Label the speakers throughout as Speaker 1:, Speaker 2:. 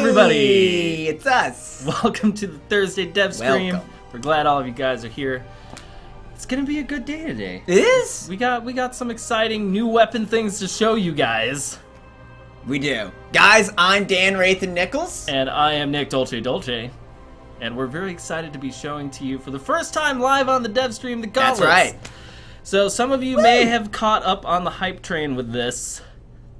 Speaker 1: Everybody!
Speaker 2: It's us.
Speaker 1: Welcome to the Thursday Dev Stream.
Speaker 2: Welcome.
Speaker 1: We're glad all of you guys are here. It's gonna be a good day today.
Speaker 2: It is.
Speaker 1: We got we got some exciting new weapon things to show you guys.
Speaker 2: We do, guys. I'm Dan Rathan Nichols.
Speaker 1: And I am Nick Dolce Dolce. And we're very excited to be showing to you for the first time live on the Dev Stream the
Speaker 2: That's right.
Speaker 1: So some of you may have caught up on the hype train with this.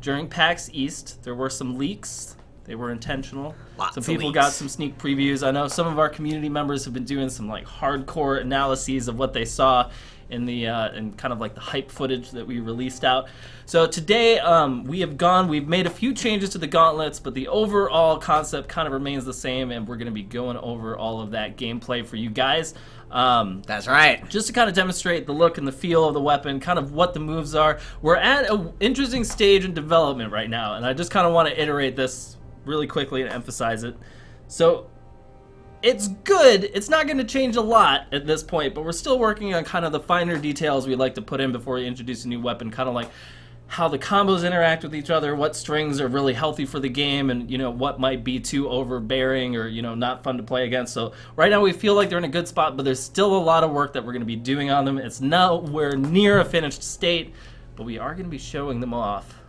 Speaker 1: During PAX East, there were some leaks. They were intentional.
Speaker 2: Lots
Speaker 1: some people got some sneak previews. I know some of our community members have been doing some like hardcore analyses of what they saw in the uh, in kind of like the hype footage that we released out. So today um, we have gone. We've made a few changes to the gauntlets, but the overall concept kind of remains the same, and we're going to be going over all of that gameplay for you guys. Um,
Speaker 2: That's right.
Speaker 1: just to kind of demonstrate the look and the feel of the weapon, kind of what the moves are. We're at an interesting stage in development right now, and I just kind of want to iterate this really quickly and emphasize it. So, it's good. It's not going to change a lot at this point, but we're still working on kind of the finer details we'd like to put in before we introduce a new weapon, kind of like how the combos interact with each other, what strings are really healthy for the game, and you know what might be too overbearing or you know not fun to play against. So right now we feel like they're in a good spot, but there's still a lot of work that we're going to be doing on them. It's nowhere near a finished state, but we are going to be showing them off.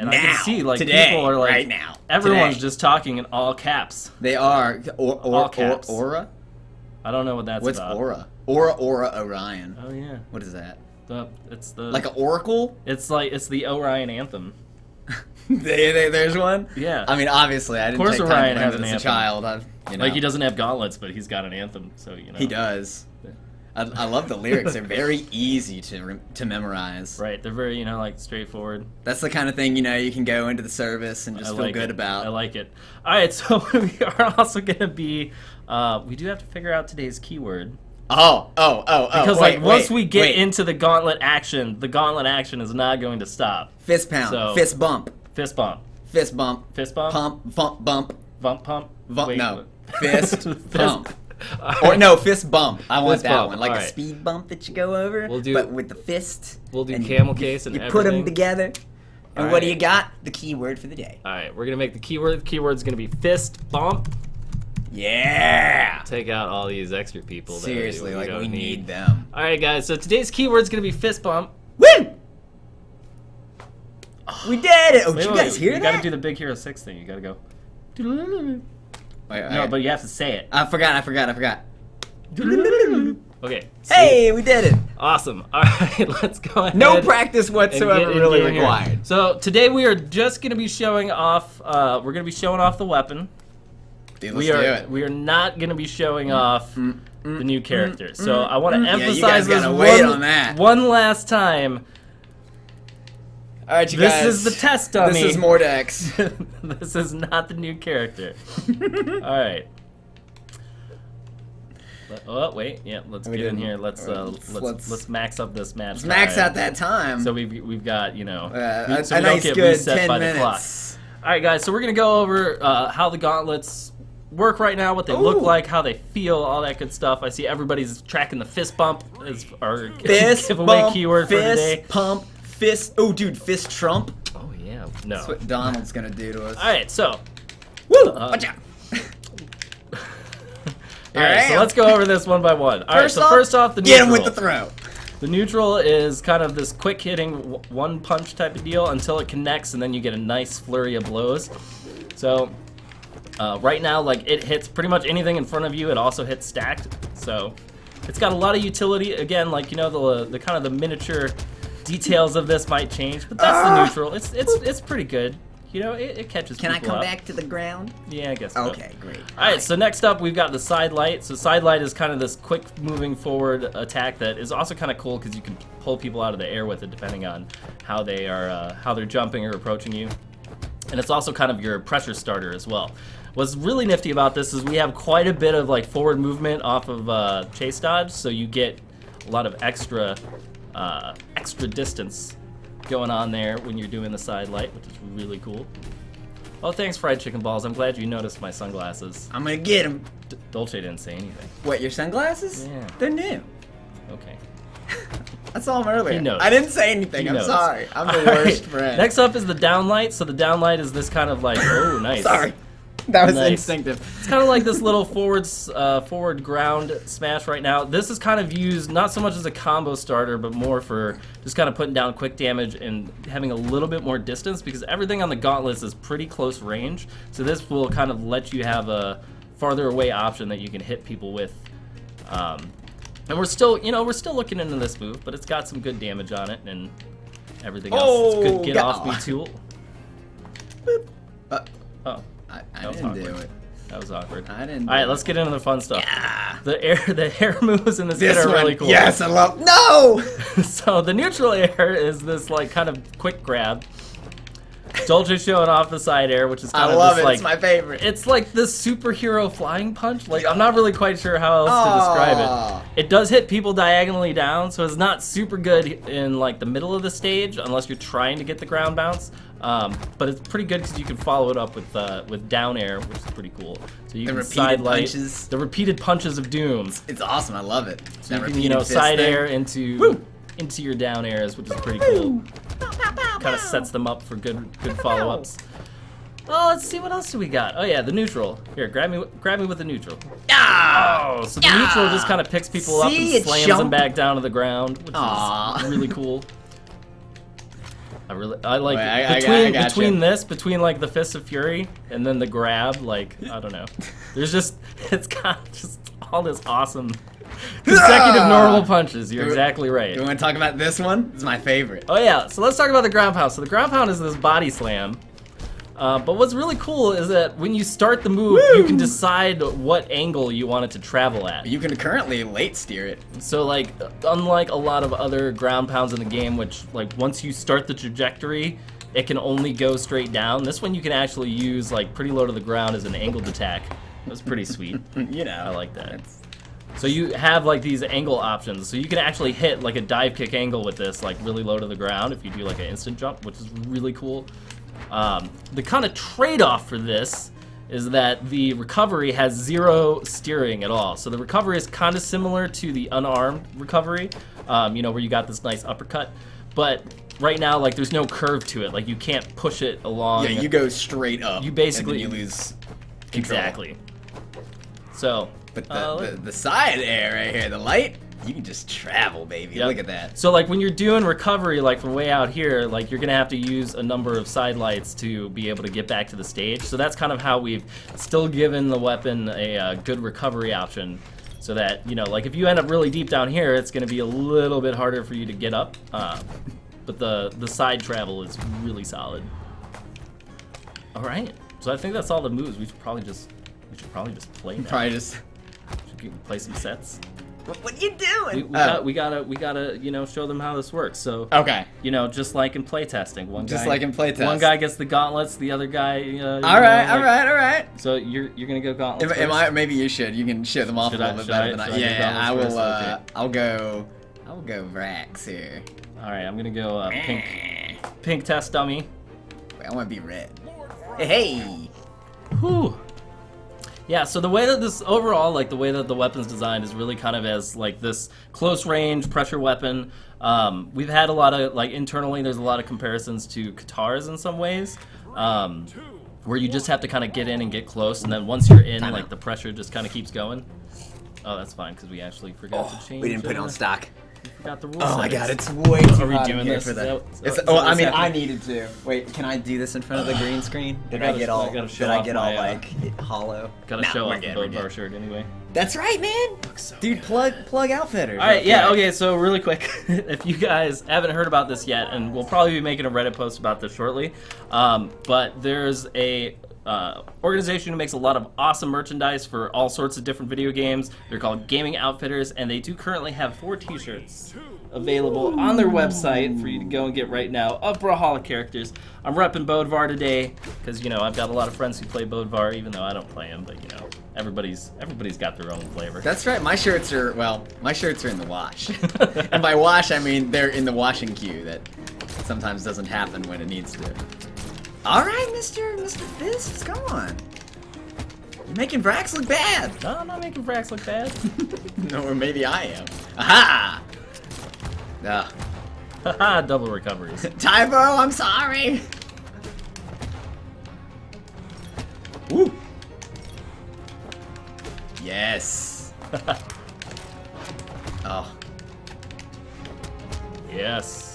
Speaker 1: And I
Speaker 2: Now,
Speaker 1: can see like
Speaker 2: today,
Speaker 1: people are like
Speaker 2: right now,
Speaker 1: everyone's
Speaker 2: today.
Speaker 1: just talking in all caps.
Speaker 2: They are or, or,
Speaker 1: All
Speaker 2: or,
Speaker 1: caps.
Speaker 2: aura.
Speaker 1: I don't know what that's
Speaker 2: What's
Speaker 1: about.
Speaker 2: aura? Aura, aura, Orion.
Speaker 1: Oh yeah,
Speaker 2: What is that?
Speaker 1: the, it's the
Speaker 2: Like an oracle?
Speaker 1: it's like it's the Orion anthem.
Speaker 2: They- they- there's one.
Speaker 1: Yeah.
Speaker 2: I mean, obviously, I didn't
Speaker 1: course
Speaker 2: take
Speaker 1: Orion has an
Speaker 2: as a child. You know,
Speaker 1: Like he doesn't have gauntlets, but he's got an anthem, so you know.
Speaker 2: He does. I, I love the lyrics. They're very easy to to memorize.
Speaker 1: Right, they're very you know like straightforward.
Speaker 2: That's the kind of thing you know you can go into the service and just
Speaker 1: I
Speaker 2: feel
Speaker 1: like
Speaker 2: good
Speaker 1: it.
Speaker 2: about.
Speaker 1: I like it. All right, so we are also gonna be. Uh, we do have to figure out today's keyword
Speaker 2: oh, oh, oh, oh.
Speaker 1: because
Speaker 2: wait,
Speaker 1: like once
Speaker 2: wait,
Speaker 1: we get
Speaker 2: wait.
Speaker 1: into the gauntlet action, the gauntlet action is not going to stop.
Speaker 2: fist pound,
Speaker 1: so-
Speaker 2: fist bump,
Speaker 1: Fist bump,
Speaker 2: fist bump,
Speaker 1: fist bump,
Speaker 2: pump, bump, bump,
Speaker 1: bump, pump.
Speaker 2: Vump- no. Fist
Speaker 1: Fist-
Speaker 2: bump. Or no, fist bump. I want
Speaker 1: Fist
Speaker 2: that
Speaker 1: bump,
Speaker 2: one, like a speed bump that you go over,
Speaker 3: We'll do-
Speaker 2: but with the fist.
Speaker 3: We'll do camel
Speaker 2: you,
Speaker 3: case and
Speaker 2: you put them together. And
Speaker 1: Alright.
Speaker 2: what do you got? The keyword for the day.
Speaker 3: All right, we're gonna make the keyword. The keyword's gonna be fist bump.
Speaker 2: Yeah.
Speaker 3: Take out all these extra people. that
Speaker 2: Seriously, like we need them.
Speaker 1: All right, guys. So today's keyword's gonna be fist bump.
Speaker 2: Woo! We did it! Oh, did you guys hear that?
Speaker 1: you gotta do the Big Hero Six thing. You gotta go.
Speaker 2: Wait,
Speaker 1: No, but you have to say it.
Speaker 2: I forgot, I forgot, I forgot.
Speaker 1: Okay.
Speaker 2: Hey, we did it!
Speaker 1: Awesome. All right, let's go ahead.
Speaker 2: No practice whatsoever really required.
Speaker 1: So today we are just going to be showing off. Uh, we're going to be showing off the weapon.
Speaker 2: Dude, let's
Speaker 1: we
Speaker 2: do
Speaker 1: are
Speaker 2: it.
Speaker 1: we are not going to be showing off the new characters. so
Speaker 2: mm,
Speaker 1: I want to
Speaker 2: mm. Yeah,
Speaker 1: emphasize
Speaker 2: guys
Speaker 1: this one,
Speaker 2: on that.
Speaker 1: one last time.
Speaker 2: All right, you
Speaker 1: This
Speaker 2: guys.
Speaker 1: is the test dummy.
Speaker 2: This is Mordex.
Speaker 1: this is not the new character. All right. Oh wait, yeah. Let's
Speaker 2: We
Speaker 1: get in here. Let's uh,
Speaker 2: let's-
Speaker 1: let's, let's max up this match.
Speaker 2: Let's max out that time.
Speaker 1: So we've we've got you know
Speaker 2: uh, a,
Speaker 1: so
Speaker 2: a
Speaker 1: don't
Speaker 2: nice
Speaker 1: get
Speaker 2: good
Speaker 1: reset
Speaker 2: 10
Speaker 1: by the clock. All right, guys. So we're gonna go over uh, how the gauntlets work right now, what they look like, how they feel, all that good stuff. I see everybody's tracking the fist bump as our
Speaker 2: Fist
Speaker 1: giveaway
Speaker 2: bump,
Speaker 1: keyword
Speaker 2: fist
Speaker 1: for today.
Speaker 2: pump, fist. Oh, dude, fist trump.
Speaker 1: Oh yeah, no.
Speaker 2: That's what Donald's gonna do to us.
Speaker 1: All right, so
Speaker 2: Woo!
Speaker 1: Uh,
Speaker 2: Watch out.
Speaker 1: all right, so let's go over this one by one. All right,
Speaker 2: First
Speaker 1: so
Speaker 2: off,
Speaker 1: first off, the neutral.
Speaker 2: Get him
Speaker 1: neutral.
Speaker 2: with the throw.
Speaker 1: The neutral is kind of this quick hitting one punch type of deal until it connects, and then you get a nice flurry of blows. So uh, right now, like it hits pretty much anything in front of you. It also hits stacked, so it's got a lot of utility. Again, like you know the the kind of the miniature details of this might change, but that's
Speaker 2: Ah!
Speaker 1: the neutral. It's it's it's pretty good. You know, it, it catches.
Speaker 2: Can I come
Speaker 1: up.
Speaker 2: back to the ground?
Speaker 1: Yeah, I guess. so.
Speaker 2: Okay, great.
Speaker 1: All right, so next up we've got the side light. So side light is kind of this quick moving forward attack that is also kind of cool because you can pull people out of the air with it depending on how they are uh, how they're jumping or approaching you. And it's also kind of your pressure starter as well. What's really nifty about this is we have quite a bit of like forward movement off of uh, chase dodge, so you get a lot of extra uh, extra distance going on there when you're doing the side light, which is really cool. Oh, thanks, fried chicken balls. I'm glad you noticed my sunglasses.
Speaker 2: I'm gonna get them.
Speaker 1: D- Dolce didn't say anything.
Speaker 2: What, your sunglasses?
Speaker 1: Yeah.
Speaker 2: They're new.
Speaker 1: Okay.
Speaker 2: I saw him earlier.
Speaker 1: He knows.
Speaker 2: I didn't say anything.
Speaker 1: He
Speaker 2: I'm
Speaker 1: knows.
Speaker 2: sorry. I'm the
Speaker 1: All
Speaker 2: worst
Speaker 1: right.
Speaker 2: friend.
Speaker 1: Next up is the downlight. So the downlight is this kind of like, oh, nice.
Speaker 2: Sorry. That was
Speaker 1: Nice.
Speaker 2: instinctive.
Speaker 1: It's kind of like this little forward, uh, forward ground smash right now. This is kind of used not so much as a combo starter, but more for just kind of putting down quick damage and having a little bit more distance because everything on the gauntlets is pretty close range. So this will kind of let you have a farther away option that you can hit people with. Um, and we're still, you know, we're still looking into this move, but it's got some good damage on it and everything else. it's
Speaker 2: Oh,
Speaker 1: good get off me tool.
Speaker 2: Uh,
Speaker 1: Oh,
Speaker 2: I, I didn't do it.
Speaker 1: that was awkward.
Speaker 2: I didn't.
Speaker 1: All right, let's get into the fun stuff.
Speaker 2: Yeah.
Speaker 1: The air, the air moves in this,
Speaker 2: This
Speaker 1: kit are
Speaker 2: one.
Speaker 1: really cool.
Speaker 2: Yes, I love. No.
Speaker 1: so the neutral air is this like kind of quick grab. Dolce showing off the side air, which is kind
Speaker 2: I
Speaker 1: of
Speaker 2: love it.
Speaker 1: like
Speaker 2: it's my favorite.
Speaker 1: it's like the superhero flying punch. Like I'm not really quite sure how else to describe it. It does hit people diagonally down, so it's not super good in like the middle of the stage unless you're trying to get the ground bounce. Um, but it's pretty good because you can follow it up with uh, with down air, which is pretty cool. So you
Speaker 2: The
Speaker 1: can side light
Speaker 2: punches.
Speaker 1: the repeated punches of doom.
Speaker 2: It's awesome. I love it.
Speaker 1: So
Speaker 2: That
Speaker 1: you can, you know, side
Speaker 2: thing.
Speaker 1: air into
Speaker 2: Woo!
Speaker 1: Into your down airs, which is pretty cool. Kind of sets them up for good good follow ups. Oh, let's see what else do we got. Oh yeah, the neutral. Here, grab me grab me with the neutral. Oh, so the neutral just kind of picks people up and
Speaker 2: it
Speaker 1: slams them back down to the ground, which
Speaker 2: Aw.
Speaker 1: is really cool. I really I like
Speaker 2: Wait,
Speaker 1: it.
Speaker 2: I- I
Speaker 1: between
Speaker 2: I gotcha.
Speaker 1: between this between like the fist of fury and then the grab like I don't know. There's just it's kind of just all this awesome consecutive normal punches. You're exactly right.
Speaker 2: You want to talk about this one? It's my favorite.
Speaker 1: Oh yeah, so let's talk about the ground pound. So the ground pound is this body slam. Uh, but what's really cool is that when you start the move, you can decide what angle you want it to travel at.
Speaker 2: You can currently late steer it.
Speaker 1: So like, unlike a lot of other ground pounds in the game, which like once you start the trajectory, it can only go straight down. This one you can actually use like pretty low to the ground as an angled attack. That's pretty sweet.
Speaker 2: You know.
Speaker 1: I like that.
Speaker 2: It's-
Speaker 1: So you have like these angle options. So you can actually hit like a dive kick angle with this, like really low to the ground if you do like an instant jump, which is really cool. Um, the kind of trade-off for this is that the recovery has zero steering at all. So the recovery is kind of similar to the unarmed recovery, um, you know, where you got this nice uppercut. But right now, like, there's no curve to it. Like, you can't push it along.
Speaker 2: Yeah, you go straight up.
Speaker 1: You basically-
Speaker 2: you lose control.
Speaker 1: exactly. So,
Speaker 2: But the,
Speaker 1: uh,
Speaker 2: the, the side air right here, the light, you can just travel, baby.
Speaker 1: Yep.
Speaker 2: Look at that.
Speaker 1: So like when you're doing recovery, like from way out here, like you're gonna have to use a number of side lights to be able to get back to the stage. So that's kind of how we've still given the weapon a uh, good recovery option, so that you know, like if you end up really deep down here, it's gonna be a little bit harder for you to get up. Uh, but the the side travel is really solid. All right. So I think that's all the moves. We should probably just we should probably just play now.
Speaker 2: Probably just.
Speaker 1: Should play some sets.
Speaker 2: What, what are you doing?
Speaker 1: We, we,
Speaker 2: Oh,
Speaker 1: got, we gotta we gotta you know show them how this works. So
Speaker 2: okay.
Speaker 1: you know, just like in playtesting, one
Speaker 2: Just
Speaker 1: guy,
Speaker 2: like in playtest.
Speaker 1: one guy gets the gauntlets, the other guy. Uh, you
Speaker 2: All
Speaker 1: know,
Speaker 2: right, all
Speaker 1: like-
Speaker 2: right, all right.
Speaker 1: So you're you're gonna go gauntlets.
Speaker 2: Am, am? I, maybe you should. You can show them off
Speaker 1: Should
Speaker 2: a
Speaker 1: I-
Speaker 2: little bit better
Speaker 1: I-
Speaker 2: than I.
Speaker 1: should I do
Speaker 2: Yeah, I will. Uh,
Speaker 1: Okay.
Speaker 2: I'll go. I'll go Vraxx here.
Speaker 1: All right, I'm gonna go uh, pink
Speaker 2: Eh.
Speaker 1: pink test dummy.
Speaker 2: Wait, I want to be red. Hey.
Speaker 1: Whew. Yeah, so the way that this overall, like the way that the weapon's designed, is really kind of as like this close range pressure weapon. Um, we've had a lot of like internally, there's a lot of comparisons to Katars in some ways, um, where you just have to kind of get in and get close, and then once you're in,
Speaker 2: Time
Speaker 1: like
Speaker 2: out.
Speaker 1: the pressure just kind of keeps going. Oh, that's fine because we actually forgot to change.
Speaker 2: We didn't put it on stock.
Speaker 1: Forgot the rules.
Speaker 2: Oh my god, it's way too
Speaker 1: Are we
Speaker 2: hot in
Speaker 1: doing
Speaker 2: here
Speaker 1: this?
Speaker 2: for
Speaker 1: Is
Speaker 2: that.
Speaker 1: that- is that
Speaker 2: oh,
Speaker 1: what's
Speaker 2: I mean, I
Speaker 1: happening?
Speaker 2: needed to. Wait, can I do this in front of the green screen? Did I,
Speaker 1: gotta-
Speaker 2: get
Speaker 1: I
Speaker 2: all?
Speaker 1: gotta show
Speaker 2: Did I
Speaker 1: off
Speaker 2: get
Speaker 1: my,
Speaker 2: all
Speaker 1: uh,
Speaker 2: like hollow?
Speaker 1: Gotta
Speaker 2: Nah,
Speaker 1: show
Speaker 2: we're
Speaker 1: off the
Speaker 2: good, we're
Speaker 1: Bodvar
Speaker 2: good.
Speaker 1: shirt anyway.
Speaker 2: That's right, man. Dude, plug plug outfitters.
Speaker 1: All right, yeah, okay. So really quick, if you guys haven't heard about this yet, and we'll probably be making a Reddit post about this shortly, um, but there's a uh, organization who makes a lot of awesome merchandise for all sorts of different video games. They're called Gaming Outfitters, and they do currently have four T-shirts available on their website for you to go and get right now of Brawlhalla characters. I'm repping Bodvar today because you know I've got a lot of friends who play Bodvar, even though I don't play him. But you know everybody's everybody's got their own flavor.
Speaker 2: That's right. My shirts are well. My shirts are in the wash, and by wash I mean they're in the washing queue that sometimes doesn't happen when it needs to. All right, Mister Mister Fists, come on. You're making Vraxx look bad.
Speaker 1: no, I'm not making Vraxx look bad.
Speaker 2: no, or maybe I am. Aha! Ah.
Speaker 1: Haha, double recoveries.
Speaker 2: Typo, I'm sorry. Woo. Yes. oh,
Speaker 1: yes.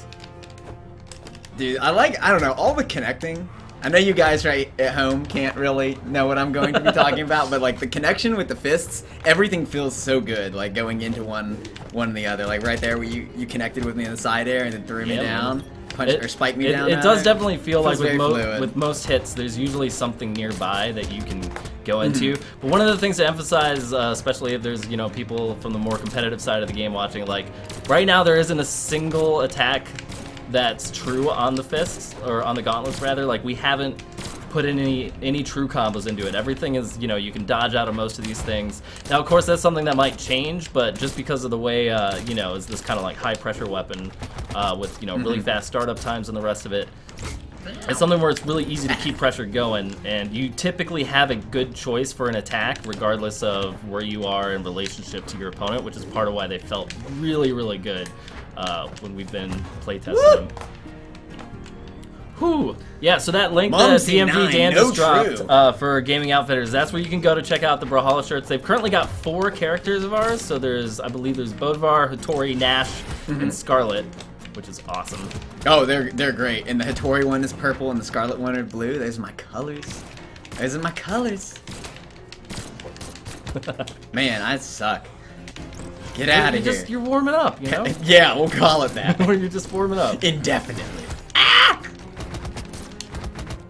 Speaker 2: Dude, I like. I don't know all the connecting. I know you guys right at home can't really know what I'm going to be talking about, but like the connection with the fists, everything feels so good. Like going into one, one and the other. Like right there where you you connected with me in the side air and then threw me
Speaker 1: Yeah,
Speaker 2: down, punched or spiked me
Speaker 1: it,
Speaker 2: down.
Speaker 1: It does
Speaker 2: there.
Speaker 1: definitely feel like with, mo- with most hits, there's usually something nearby that you can go
Speaker 2: Mm-hmm.
Speaker 1: into. But one of the things to emphasize, uh, especially if there's you know people from the more competitive side of the game watching, like right now there isn't a single attack that's true on the fists or on the gauntlets rather. Like we haven't put in any any true combos into it. Everything is you know you can dodge out of most of these things. Now of course that's something that might change, but just because of the way uh, you know is this kind of like high pressure weapon uh, with you know really
Speaker 2: Mm-hmm.
Speaker 1: fast startup times and the rest of it. It's something where it's really easy to keep pressure going, and you typically have a good choice for an attack, regardless of where you are in relationship to your opponent, which is part of why they felt really, really good uh, when we've been playtesting them. Whew. Yeah, so that link that
Speaker 2: Mumsy
Speaker 1: DMV
Speaker 2: nine,
Speaker 1: Dan
Speaker 2: no
Speaker 1: dropped uh, for Gaming Outfitters, that's where you can go to check out the Brawlhalla shirts. They've currently got four characters of ours, so there's, I believe there's Bodvar, Hattori, Nash,
Speaker 2: Mm-hmm.
Speaker 1: and Scarlet, which is awesome.
Speaker 2: Oh, they're they're great. And the Hattori one is purple, and the Scarlet one are blue. Those are my colors. Those are my colors. Man, I suck. Get out of here.
Speaker 1: just, you're warming up, you know?
Speaker 2: yeah, we'll call it that.
Speaker 1: or you're just warming up.
Speaker 2: Indefinitely. Ah!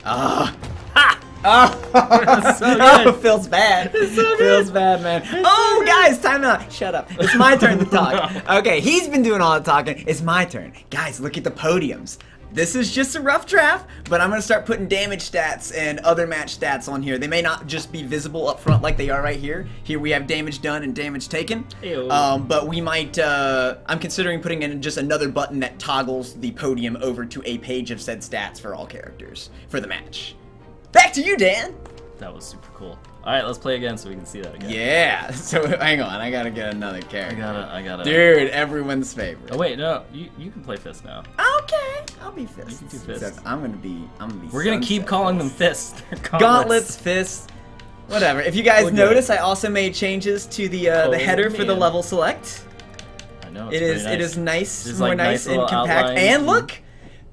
Speaker 2: Ah! Ha! Oh,
Speaker 1: So good.
Speaker 2: oh, feels bad. feels bad, man. oh, guys, time out. Shut up. It's my turn to talk. Okay, he's been doing all the talking. It's my turn. Guys, look at the podiums. This is just a rough draft, but I'm gonna start putting damage stats and other match stats on here. They may not just be visible up front like they are right here. Here we have damage done and damage taken. Um, but we might. Uh, I'm considering putting in just another button that toggles the podium over to a page of said stats for all characters for the match. Back to you, Dan.
Speaker 1: That was super cool. All right, let's play again so we can see that again.
Speaker 2: Yeah. So hang on, I gotta get another character.
Speaker 1: I gotta, I gotta.
Speaker 2: Dude, everyone's favorite.
Speaker 1: Oh wait, no, you you can play fist now.
Speaker 2: Okay, I'll be fists.
Speaker 1: You can do fists.
Speaker 2: Except I'm gonna be. I'm gonna be.
Speaker 1: We're gonna keep
Speaker 2: sunset
Speaker 1: calling them
Speaker 2: fists.
Speaker 1: fists. Gauntlets.
Speaker 2: gauntlets, fists, whatever. If you guys
Speaker 1: Look at
Speaker 2: notice, I also made changes to the uh, the
Speaker 1: Oh,
Speaker 2: header for the level select.
Speaker 1: I know. It's
Speaker 2: It is
Speaker 1: nice.
Speaker 2: is nice,
Speaker 1: There's,
Speaker 2: more
Speaker 1: like,
Speaker 2: nice,
Speaker 1: nice
Speaker 2: and compact.
Speaker 1: outlines
Speaker 2: And
Speaker 1: and-
Speaker 2: look,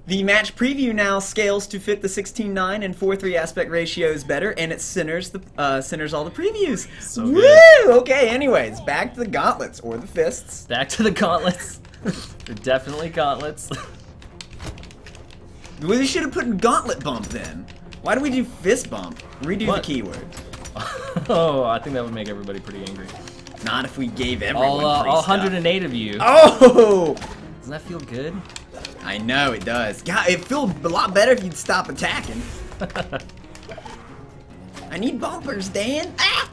Speaker 2: the match preview now scales to fit the 16:9 and 4:3 aspect ratios better, and it centers the uh, centers all the previews.
Speaker 1: So
Speaker 2: Woo!
Speaker 1: good.
Speaker 2: Okay. Anyways, back to the gauntlets or the fists.
Speaker 1: Back to the gauntlets. They're definitely gauntlets.
Speaker 2: Well, you should have put in gauntlet bump then. Why do we do fist bump? Redo
Speaker 1: What?
Speaker 2: the keyword.
Speaker 1: oh, I think that would make everybody pretty angry.
Speaker 2: Not if we gave everyone
Speaker 1: All, uh,
Speaker 2: free
Speaker 1: all
Speaker 2: stuff.
Speaker 1: 108 of you.
Speaker 2: Oh!
Speaker 1: Doesn't that feel good?
Speaker 2: I know it does. God, it feels a lot better if you'd stop attacking. I need bumpers, Dan. Ah!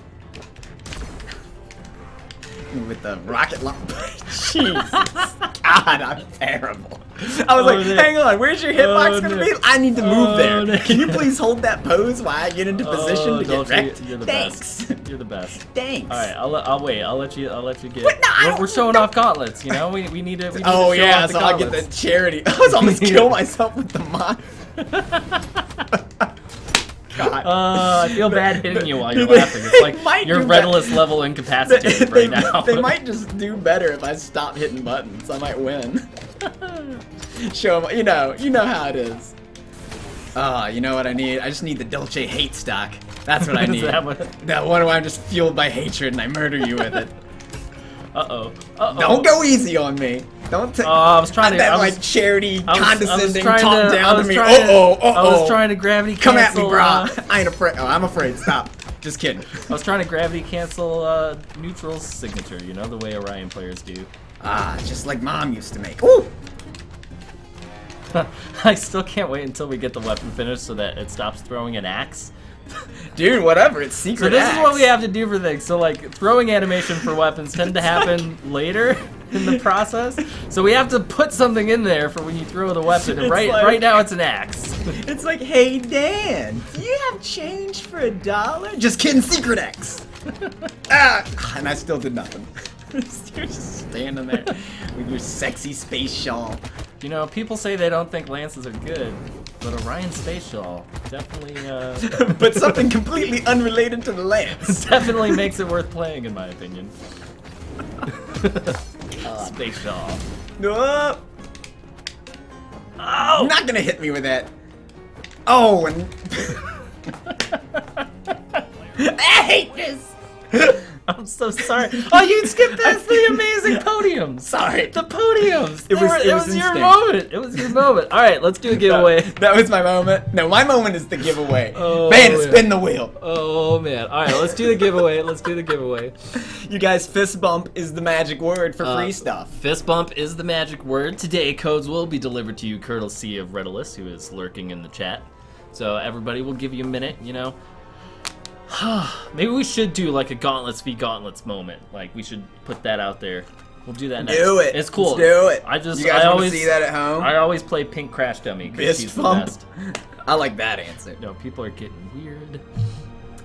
Speaker 2: With the rocket launcher. Jesus. God, I'm terrible. I was
Speaker 1: Oh,
Speaker 2: like, hang on, where's your hitbox
Speaker 1: Oh,
Speaker 2: gonna
Speaker 1: no.
Speaker 2: be? I need to move
Speaker 1: Oh,
Speaker 2: there.
Speaker 1: no.
Speaker 2: Can you please hold that pose while I get into oh, position
Speaker 1: Oh,
Speaker 2: to
Speaker 1: don't
Speaker 2: get
Speaker 1: you-
Speaker 2: wrecked?
Speaker 1: You're the
Speaker 2: Thanks.
Speaker 1: best. You're the best.
Speaker 2: Thanks.
Speaker 1: All right, I'll, I'll wait. I'll let you. I'll let you get.
Speaker 2: No, I
Speaker 1: we're, we're showing off gauntlets. You know, we, we need to. We need
Speaker 2: Oh
Speaker 1: to
Speaker 2: yeah, so I'll get the charity. I was almost kill myself with the mod. God.
Speaker 1: Uh, I feel bad hitting you while you're laughing. It's like
Speaker 2: do
Speaker 1: redless level incapacitated
Speaker 2: they-
Speaker 1: right now.
Speaker 2: they might just do better if I stop hitting buttons. I might win. Show them, you know, you know how it is. Ah, you know what I need? I just need the Dolce hate stock. That's what I need.
Speaker 1: that what-
Speaker 2: That one where I'm just fueled by hatred and I murder you with it.
Speaker 1: Uh oh. Uh oh.
Speaker 2: Don't go easy on me. Don't take
Speaker 1: Oh, I was trying to-
Speaker 2: that
Speaker 1: I was-
Speaker 2: like charity,
Speaker 1: I was, I was
Speaker 2: condescending,
Speaker 1: trying to,
Speaker 2: down
Speaker 1: I
Speaker 2: to me.
Speaker 1: trying to-
Speaker 2: Uh oh, uh
Speaker 1: I was
Speaker 2: oh.
Speaker 1: trying to gravity
Speaker 2: Come at me, bro.
Speaker 1: uh,
Speaker 2: I ain't afraid. Oh, I'm afraid. Stop. Just kidding.
Speaker 1: I was trying to gravity cancel uh, neutral's signature. You know the way Orion players do.
Speaker 2: Ah, just like mom used to make. Ooh.
Speaker 1: I still can't wait until we get the weapon finished so that it stops throwing an axe.
Speaker 2: Dude, whatever. It's secret.
Speaker 1: So this is what we have to do for things. So like throwing animation for weapons tend to happen later in the process. So we have to put something in there for when you throw the weapon. And right
Speaker 2: like-
Speaker 1: right now it's an axe.
Speaker 2: It's like, hey Dan, do you have change for a dollar? Just kidding, secret X. ah, and I still did nothing. You're just standing there with your sexy space shawl.
Speaker 1: You know, people say they don't think lances are good, but Orion Space Shawl definitely, uh,
Speaker 2: but something completely unrelated to the lance.
Speaker 1: definitely makes it worth playing, in my opinion. Space.
Speaker 2: No,
Speaker 1: Oh!
Speaker 2: you're not gonna hit me with that. Oh, and I hate this.
Speaker 1: I'm so sorry. Oh, you skipped past the amazing podiums.
Speaker 2: Sorry.
Speaker 1: The podiums.
Speaker 2: It
Speaker 1: They
Speaker 2: was-
Speaker 1: were-
Speaker 2: it
Speaker 1: it
Speaker 2: was
Speaker 1: was your moment. It was your moment. All right, let's do a giveaway.
Speaker 2: That was my moment. No, my moment is the giveaway.
Speaker 1: Oh,
Speaker 2: Man,
Speaker 1: yeah.
Speaker 2: spin the wheel.
Speaker 1: Oh man. All right, let's do the giveaway. Let's do the giveaway.
Speaker 2: You guys, fist bump is the magic word for
Speaker 1: Uh,
Speaker 2: free stuff.
Speaker 1: Fist bump is the magic word. Today, codes will be delivered to you courtesy of Redolus, who is lurking in the chat. So everybody will give you a minute, you know. Maybe we should do like a gauntlets v gauntlets moment. Like we should put that out there. We'll do that next.
Speaker 2: Do it.
Speaker 1: It's cool.
Speaker 2: Let's do it.
Speaker 1: I just
Speaker 2: you guys
Speaker 1: I always
Speaker 2: see that at home?
Speaker 1: I always play Pink Crash Dummy because she's the best.
Speaker 2: I like that answer.
Speaker 1: No, people are getting weird.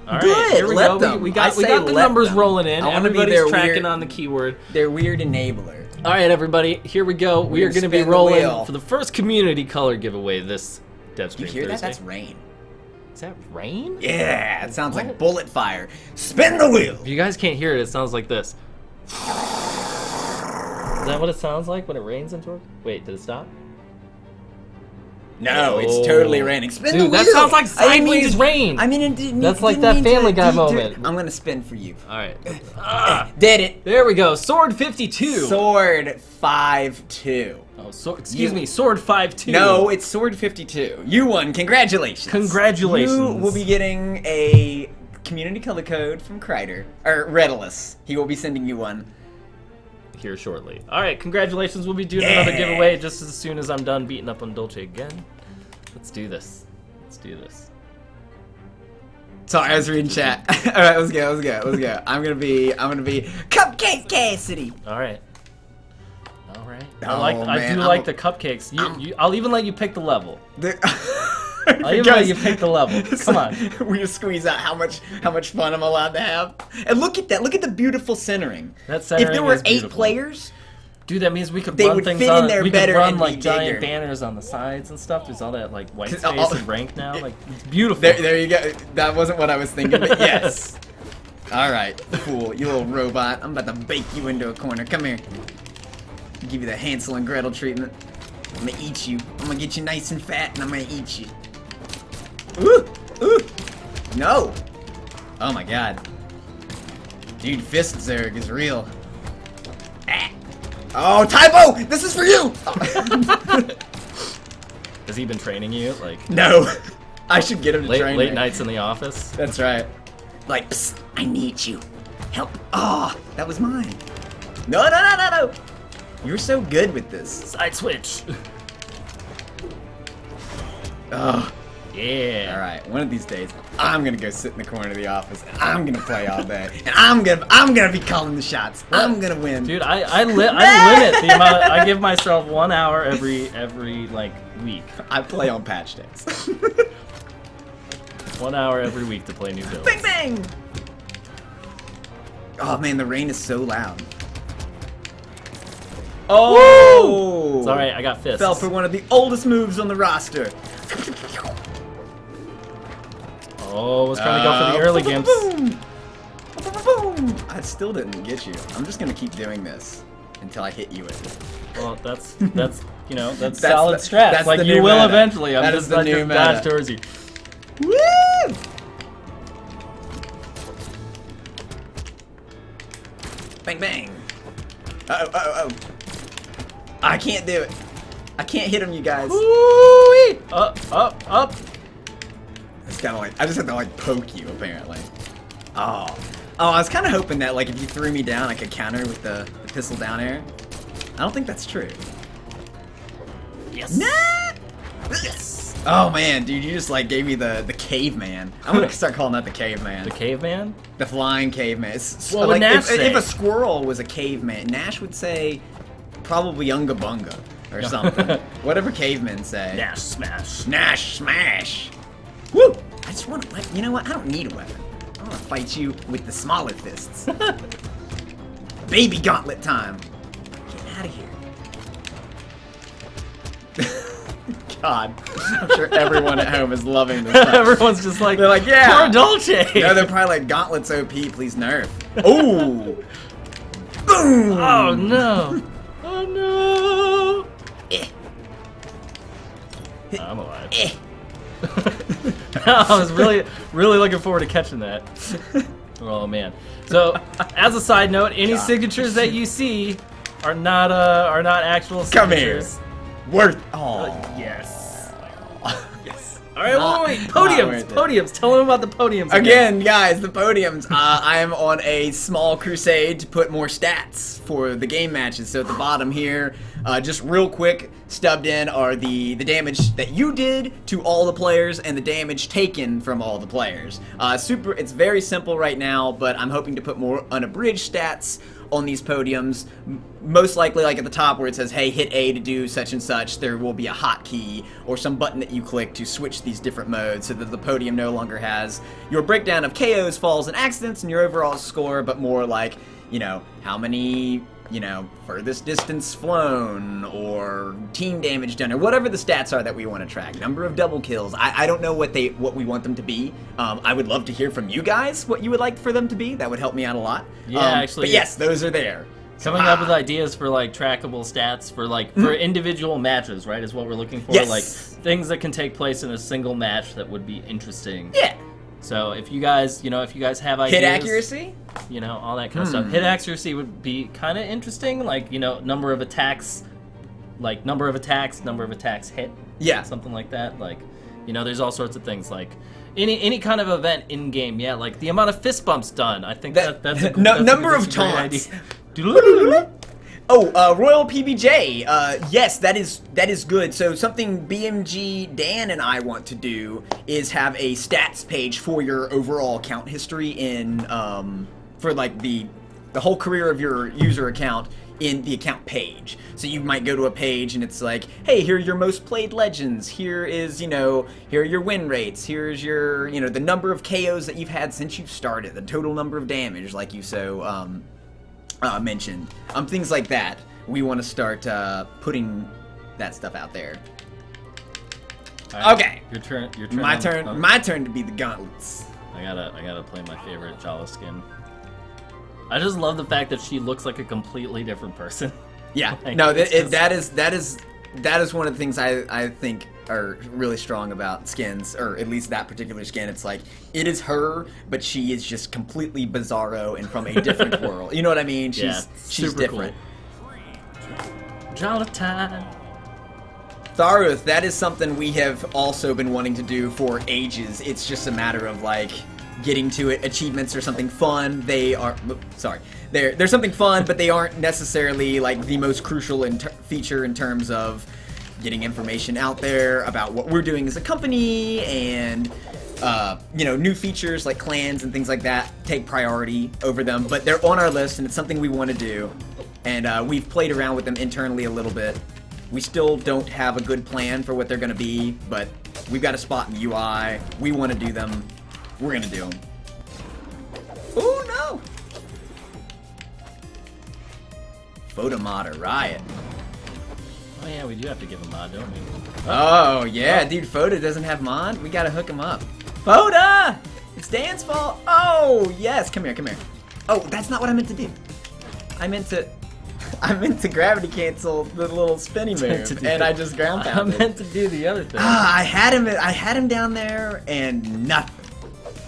Speaker 1: All right,
Speaker 2: Good,
Speaker 1: here we
Speaker 2: let
Speaker 1: go.
Speaker 2: them.
Speaker 1: We, we got we got the numbers
Speaker 2: them.
Speaker 1: rolling in.
Speaker 2: I wanna be
Speaker 1: Everybody's tracking
Speaker 2: weird-
Speaker 1: on the keyword.
Speaker 2: They're weird enabler.
Speaker 1: All right, everybody, here we go. We
Speaker 2: We're
Speaker 1: going to be
Speaker 2: the
Speaker 1: rolling for the first community color giveaway this Dev
Speaker 2: You
Speaker 1: Stream
Speaker 2: hear that? That's rain.
Speaker 1: Is that rain?
Speaker 2: Yeah, it sounds
Speaker 1: What?
Speaker 2: like bullet fire. Spin the wheel.
Speaker 1: If you guys can't hear it, it sounds like this. Is that what it sounds like when it rains in Torque? Wait, did it stop?
Speaker 2: No, it's
Speaker 1: Oh.
Speaker 2: totally raining. Spin
Speaker 1: Dude,
Speaker 2: the wheel.
Speaker 1: that sounds like
Speaker 2: I mean
Speaker 1: rain.
Speaker 2: I mean, it didn't.
Speaker 1: That's like
Speaker 2: didn't
Speaker 1: that
Speaker 2: mean to
Speaker 1: Family Guy moment.
Speaker 2: I'm gonna spin for you.
Speaker 1: All right. Ah,
Speaker 2: Did it.
Speaker 1: there we go. Sword 52.
Speaker 2: Sword five two.
Speaker 1: Oh, so, excuse
Speaker 2: You-
Speaker 1: me. Sword 52.
Speaker 2: No, it's Sword 52. You won. Congratulations.
Speaker 1: Congratulations.
Speaker 2: You will be getting a community color code from Kreider. Or Redolus. He will be sending you one.
Speaker 1: here shortly. All right, congratulations. We'll be doing another giveaway just as soon as I'm done beating up on Dolce again. Let's do this. Let's do this.
Speaker 2: Sorry, I was reading chat. Alright, let's go, let's go, let's go. I'm gonna be I'm gonna be Cupcake Cassidy.
Speaker 1: All right. All right. I
Speaker 2: Oh,
Speaker 1: like. I do
Speaker 2: I'm
Speaker 1: like
Speaker 2: a-
Speaker 1: the cupcakes. You,
Speaker 2: I'm-
Speaker 1: you, I'll even let you pick the level.
Speaker 2: The-
Speaker 1: I'll even let you pick the level. Come on.
Speaker 2: we just squeeze out how much how much fun I'm allowed to have. And look at that, look at the beautiful centering.
Speaker 1: That centering if
Speaker 2: there were
Speaker 1: is
Speaker 2: eight
Speaker 1: beautiful.
Speaker 2: players,
Speaker 1: Dude, that means we could
Speaker 2: They
Speaker 1: run
Speaker 2: would
Speaker 1: things
Speaker 2: fit in
Speaker 1: on.
Speaker 2: there
Speaker 1: we
Speaker 2: better
Speaker 1: could run like giant
Speaker 2: bigger.
Speaker 1: banners on the sides and stuff. There's all that like white
Speaker 2: 'Cause
Speaker 1: space
Speaker 2: all-
Speaker 1: and rank now. Like it's beautiful.
Speaker 2: there, there you go. That wasn't what I was thinking, but yes. All right, fool, you little robot. I'm about to bake you into a corner. Come here. Give you the Hansel and Gretel treatment. I'm gonna eat you. I'm gonna get you nice and fat, and I'm gonna eat you. Ooh, ooh. No. Oh my god. Dude, Fist Zerg is real. Ah. Oh, Typo! This is for you!
Speaker 1: Has he been training you like
Speaker 2: no. I should get him to
Speaker 1: late
Speaker 2: train
Speaker 1: late
Speaker 2: me.
Speaker 1: nights in the office?
Speaker 2: That's right. Like, Psst, I need you. Help. Oh, that was mine. No, no, no, no, no. You're so good with this.
Speaker 1: Side switch.
Speaker 2: Oh.
Speaker 1: yeah.
Speaker 2: All right. One of these days, I'm gonna go sit in the corner of the office and I'm gonna play all day, and I'm gonna, I'm gonna be calling the shots. Uh, I'm gonna win.
Speaker 1: Dude, I I, li- I limit the amount. I give myself one hour every every like week.
Speaker 2: I play on patch days.
Speaker 1: One hour every week to play new builds.
Speaker 2: bang bang. Oh man, the rain is so loud. Oh!
Speaker 1: It's all right. I got fists.
Speaker 2: Fell for one of the oldest moves on the roster.
Speaker 1: Oh, I was trying to go for the
Speaker 2: Uh,
Speaker 1: early
Speaker 2: boom, boom, boom. Boom. I still didn't get you. I'm just gonna keep doing this until I hit you with it.
Speaker 1: Well, that's that's you know that's,
Speaker 2: That's
Speaker 1: solid
Speaker 2: the-
Speaker 1: strat.
Speaker 2: that's
Speaker 1: like
Speaker 2: the
Speaker 1: you
Speaker 2: new
Speaker 1: will
Speaker 2: meta.
Speaker 1: eventually. I'm
Speaker 2: That
Speaker 1: just
Speaker 2: is the
Speaker 1: like
Speaker 2: new
Speaker 1: dash
Speaker 2: meta.
Speaker 1: towards you.
Speaker 2: Woo! Bang bang. Uh oh, uh oh, oh. I can't do it. I can't hit him, you guys.
Speaker 1: Woo-wee! Up, up, up.
Speaker 2: It's kind of like I just have to like poke you apparently. Oh, oh, I was kind of hoping that like if you threw me down, I could counter with the, the pistol down air. I don't think that's true.
Speaker 1: Yes.
Speaker 2: Nah.
Speaker 1: Yes.
Speaker 2: Oh man, dude, you just like gave me the the caveman. I'm gonna start calling that the caveman.
Speaker 1: The caveman.
Speaker 2: The flying caveman. It's,
Speaker 1: What would
Speaker 2: like,
Speaker 1: Nash
Speaker 2: if, if a squirrel was a caveman, Nash would say probably Unga Bunga or something. Whatever cavemen say.
Speaker 1: Dash smash.
Speaker 2: Nash smash. Woo! I just want to. You know what? I don't need a weapon. I want to fight you with the smaller fists. Baby gauntlet time. Get out of here. God, I'm sure everyone at home is loving this.
Speaker 1: Everyone's just like,
Speaker 2: They're like, yeah.
Speaker 1: poor Dolce.
Speaker 2: no, they're probably like gauntlets OP, please nerf. Ooh. Boom.
Speaker 1: oh no. Oh no.
Speaker 2: Eh,
Speaker 1: I'm alive.
Speaker 2: eh.
Speaker 1: I was really, really looking forward to catching that. Oh man. So, as a side note, any
Speaker 2: God.
Speaker 1: signatures that you see are not uh are not actual
Speaker 2: Come here.
Speaker 1: signatures.
Speaker 2: Worth. Oh.
Speaker 1: Yes.
Speaker 2: yes.
Speaker 1: All right,
Speaker 2: Not-
Speaker 1: wait, wait, podiums, podiums. Tell them about the podiums
Speaker 2: Again, guys, the podiums. Uh, I am on a small crusade to put more stats for the game matches. So at the bottom here, uh, just real quick, stubbed in are the the damage that you did to all the players and the damage taken from all the players. Uh, super. It's very simple right now, but I'm hoping to put more unabridged stats on these podiums. Most likely, like at the top where it says, hey, hit A to do such and such, there will be a hotkey or some button that you click to switch these different modes so that the podium no longer has your breakdown of KOs, falls, and accidents and your overall score, but more like, you know, how many, you know, furthest distance flown or team damage done or whatever the stats are that we want to track. Number of double kills. I, I don't know what they what we want them to be. Um, I would love to hear from you guys what you would like for them to be. That would help me out a lot.
Speaker 1: Yeah,
Speaker 2: Um,
Speaker 1: actually,
Speaker 2: But yes, those are there.
Speaker 1: Coming up
Speaker 2: Ah.
Speaker 1: with ideas for like trackable stats for like for individual matches, right? Is what we're looking for.
Speaker 2: Yes.
Speaker 1: Like things that can take place in a single match that would be interesting.
Speaker 2: Yeah.
Speaker 1: So if you guys, you know, if you guys have ideas,
Speaker 2: Hit accuracy?
Speaker 1: You know, all that kind of stuff.
Speaker 2: Hmm.
Speaker 1: Hit accuracy would be kind of interesting, like you know, number of attacks, like number of attacks, number of attacks hit,
Speaker 2: Yeah.
Speaker 1: something like that. Like, you know, there's all sorts of things like any any kind of event in game. Yeah, like the amount of fist bumps done. I think
Speaker 2: That-
Speaker 1: that, that's a,
Speaker 2: no-
Speaker 1: that's a-
Speaker 2: number
Speaker 1: that's
Speaker 2: of
Speaker 1: a great
Speaker 2: taunts.
Speaker 1: idea.
Speaker 2: Oh, uh, Royal PBJ. Uh, yes, that is that is good. So something BMG Dan and I want to do is have a stats page for your overall account history in um, for like the the whole career of your user account in the account page. So you might go to a page and it's like, hey, here are your most played legends. Here is, you know, here are your win rates. Here's your, you know, the number of KOs that you've had since you've started, the total number of damage, like you so um, uh, mentioned. Um, things like that. We want to start uh, putting that stuff out there.
Speaker 1: Right,
Speaker 2: Okay.
Speaker 1: your turn. Your turn.
Speaker 2: My turn. My turn to be the gauntlets.
Speaker 1: I gotta, I gotta play my favorite Jhala skin. I just love the fact that she looks like a completely different person.
Speaker 2: Yeah.
Speaker 1: Like,
Speaker 2: no, it,
Speaker 1: just-
Speaker 2: that is that is that is one of the things I I think are really strong about skins, or at least that particular skin. It's like it is her, but she is just completely bizarro and from a different world. You know what I mean? She's
Speaker 1: yeah,
Speaker 2: she's different.
Speaker 1: Cool.
Speaker 2: Tharuth, that is something we have also been wanting to do for ages. It's just a matter of like getting to it. Achievements or something fun. They are sorry. They're they're something fun, but they aren't necessarily like the most crucial in feature in terms of getting information out there about what we're doing as a company and uh, you know new features like clans and things like that take priority over them. But they're on our list, and it's something we want to do. And uh, we've played around with them internally a little bit. We still don't have a good plan for what they're going to be, but we've got a spot in UI. We want to do them. We're going to do them. Oh no! Photomod or Riot.
Speaker 1: Oh yeah, we do have to give a mod, don't we?
Speaker 2: Oh yeah, dude, Foda doesn't have mod. We gotta hook him up. Foda! It's Dan's fault. Oh yes, come here, come here. Oh, that's not what I meant to do. I meant to. I meant to gravity cancel the little spinny
Speaker 1: To
Speaker 2: move,
Speaker 1: do
Speaker 2: and
Speaker 1: that.
Speaker 2: I just ground
Speaker 1: I meant to do the other thing.
Speaker 2: Ah, I had him. I had him down there, and nothing.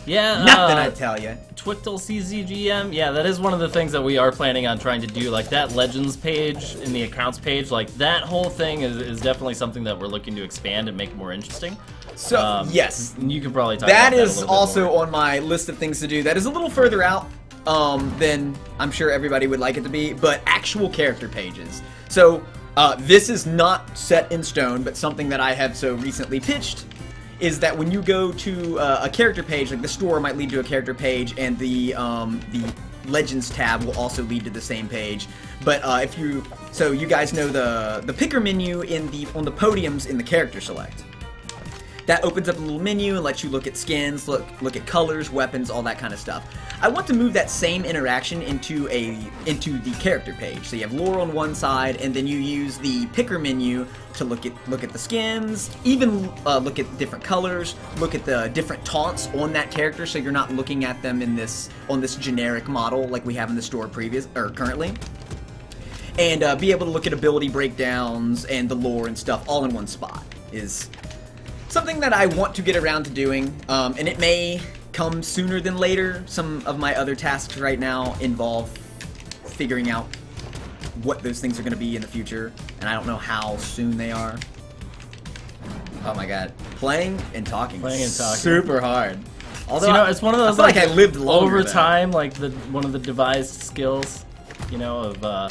Speaker 1: Yeah,
Speaker 2: Nothing,
Speaker 1: uh,
Speaker 2: I tell you.
Speaker 1: Twictle CZGM. Yeah, that is one of the things that we are planning on trying to do. Like that Legends page in the accounts page, like that whole thing is, is definitely something that we're looking to expand and make more interesting.
Speaker 2: So
Speaker 1: Um,
Speaker 2: yes,
Speaker 1: You can probably talk
Speaker 2: That
Speaker 1: that
Speaker 2: is
Speaker 1: bit
Speaker 2: also on my list of things to do. That is a little further out um, than I'm sure everybody would like it to be, but actual character pages. So uh, this is not set in stone, but something that I have so recently pitched is that when you go to uh, a character page, like the store might lead to a character page, and the um, the Legends tab will also lead to the same page. But uh, if you, so you guys know the the picker menu in the on the podiums in the character select. That opens up a little menu and lets you look at skins, look look at colors, weapons, all that kind of stuff. I want to move that same interaction into a into the character page. So you have lore on one side, and then you use the picker menu to look at look at the skins, even uh, look at different colors, look at the different taunts on that character, so you're not looking at them in this on this generic model like we have in the store previous or currently and uh, be able to look at ability breakdowns and the lore and stuff all in one spot is something that I want to get around to doing, um, and it may come sooner than later. Some of my other tasks right now involve figuring out what those things are going to be in the future, and I don't know how soon they are. Oh my god, playing and talking,
Speaker 1: Playing and talking.
Speaker 2: super hard. Although
Speaker 1: So, you know, it's one of those
Speaker 2: I feel like, I lived longer
Speaker 1: over
Speaker 2: though.
Speaker 1: time, like the one of the devised skills, you know, of uh,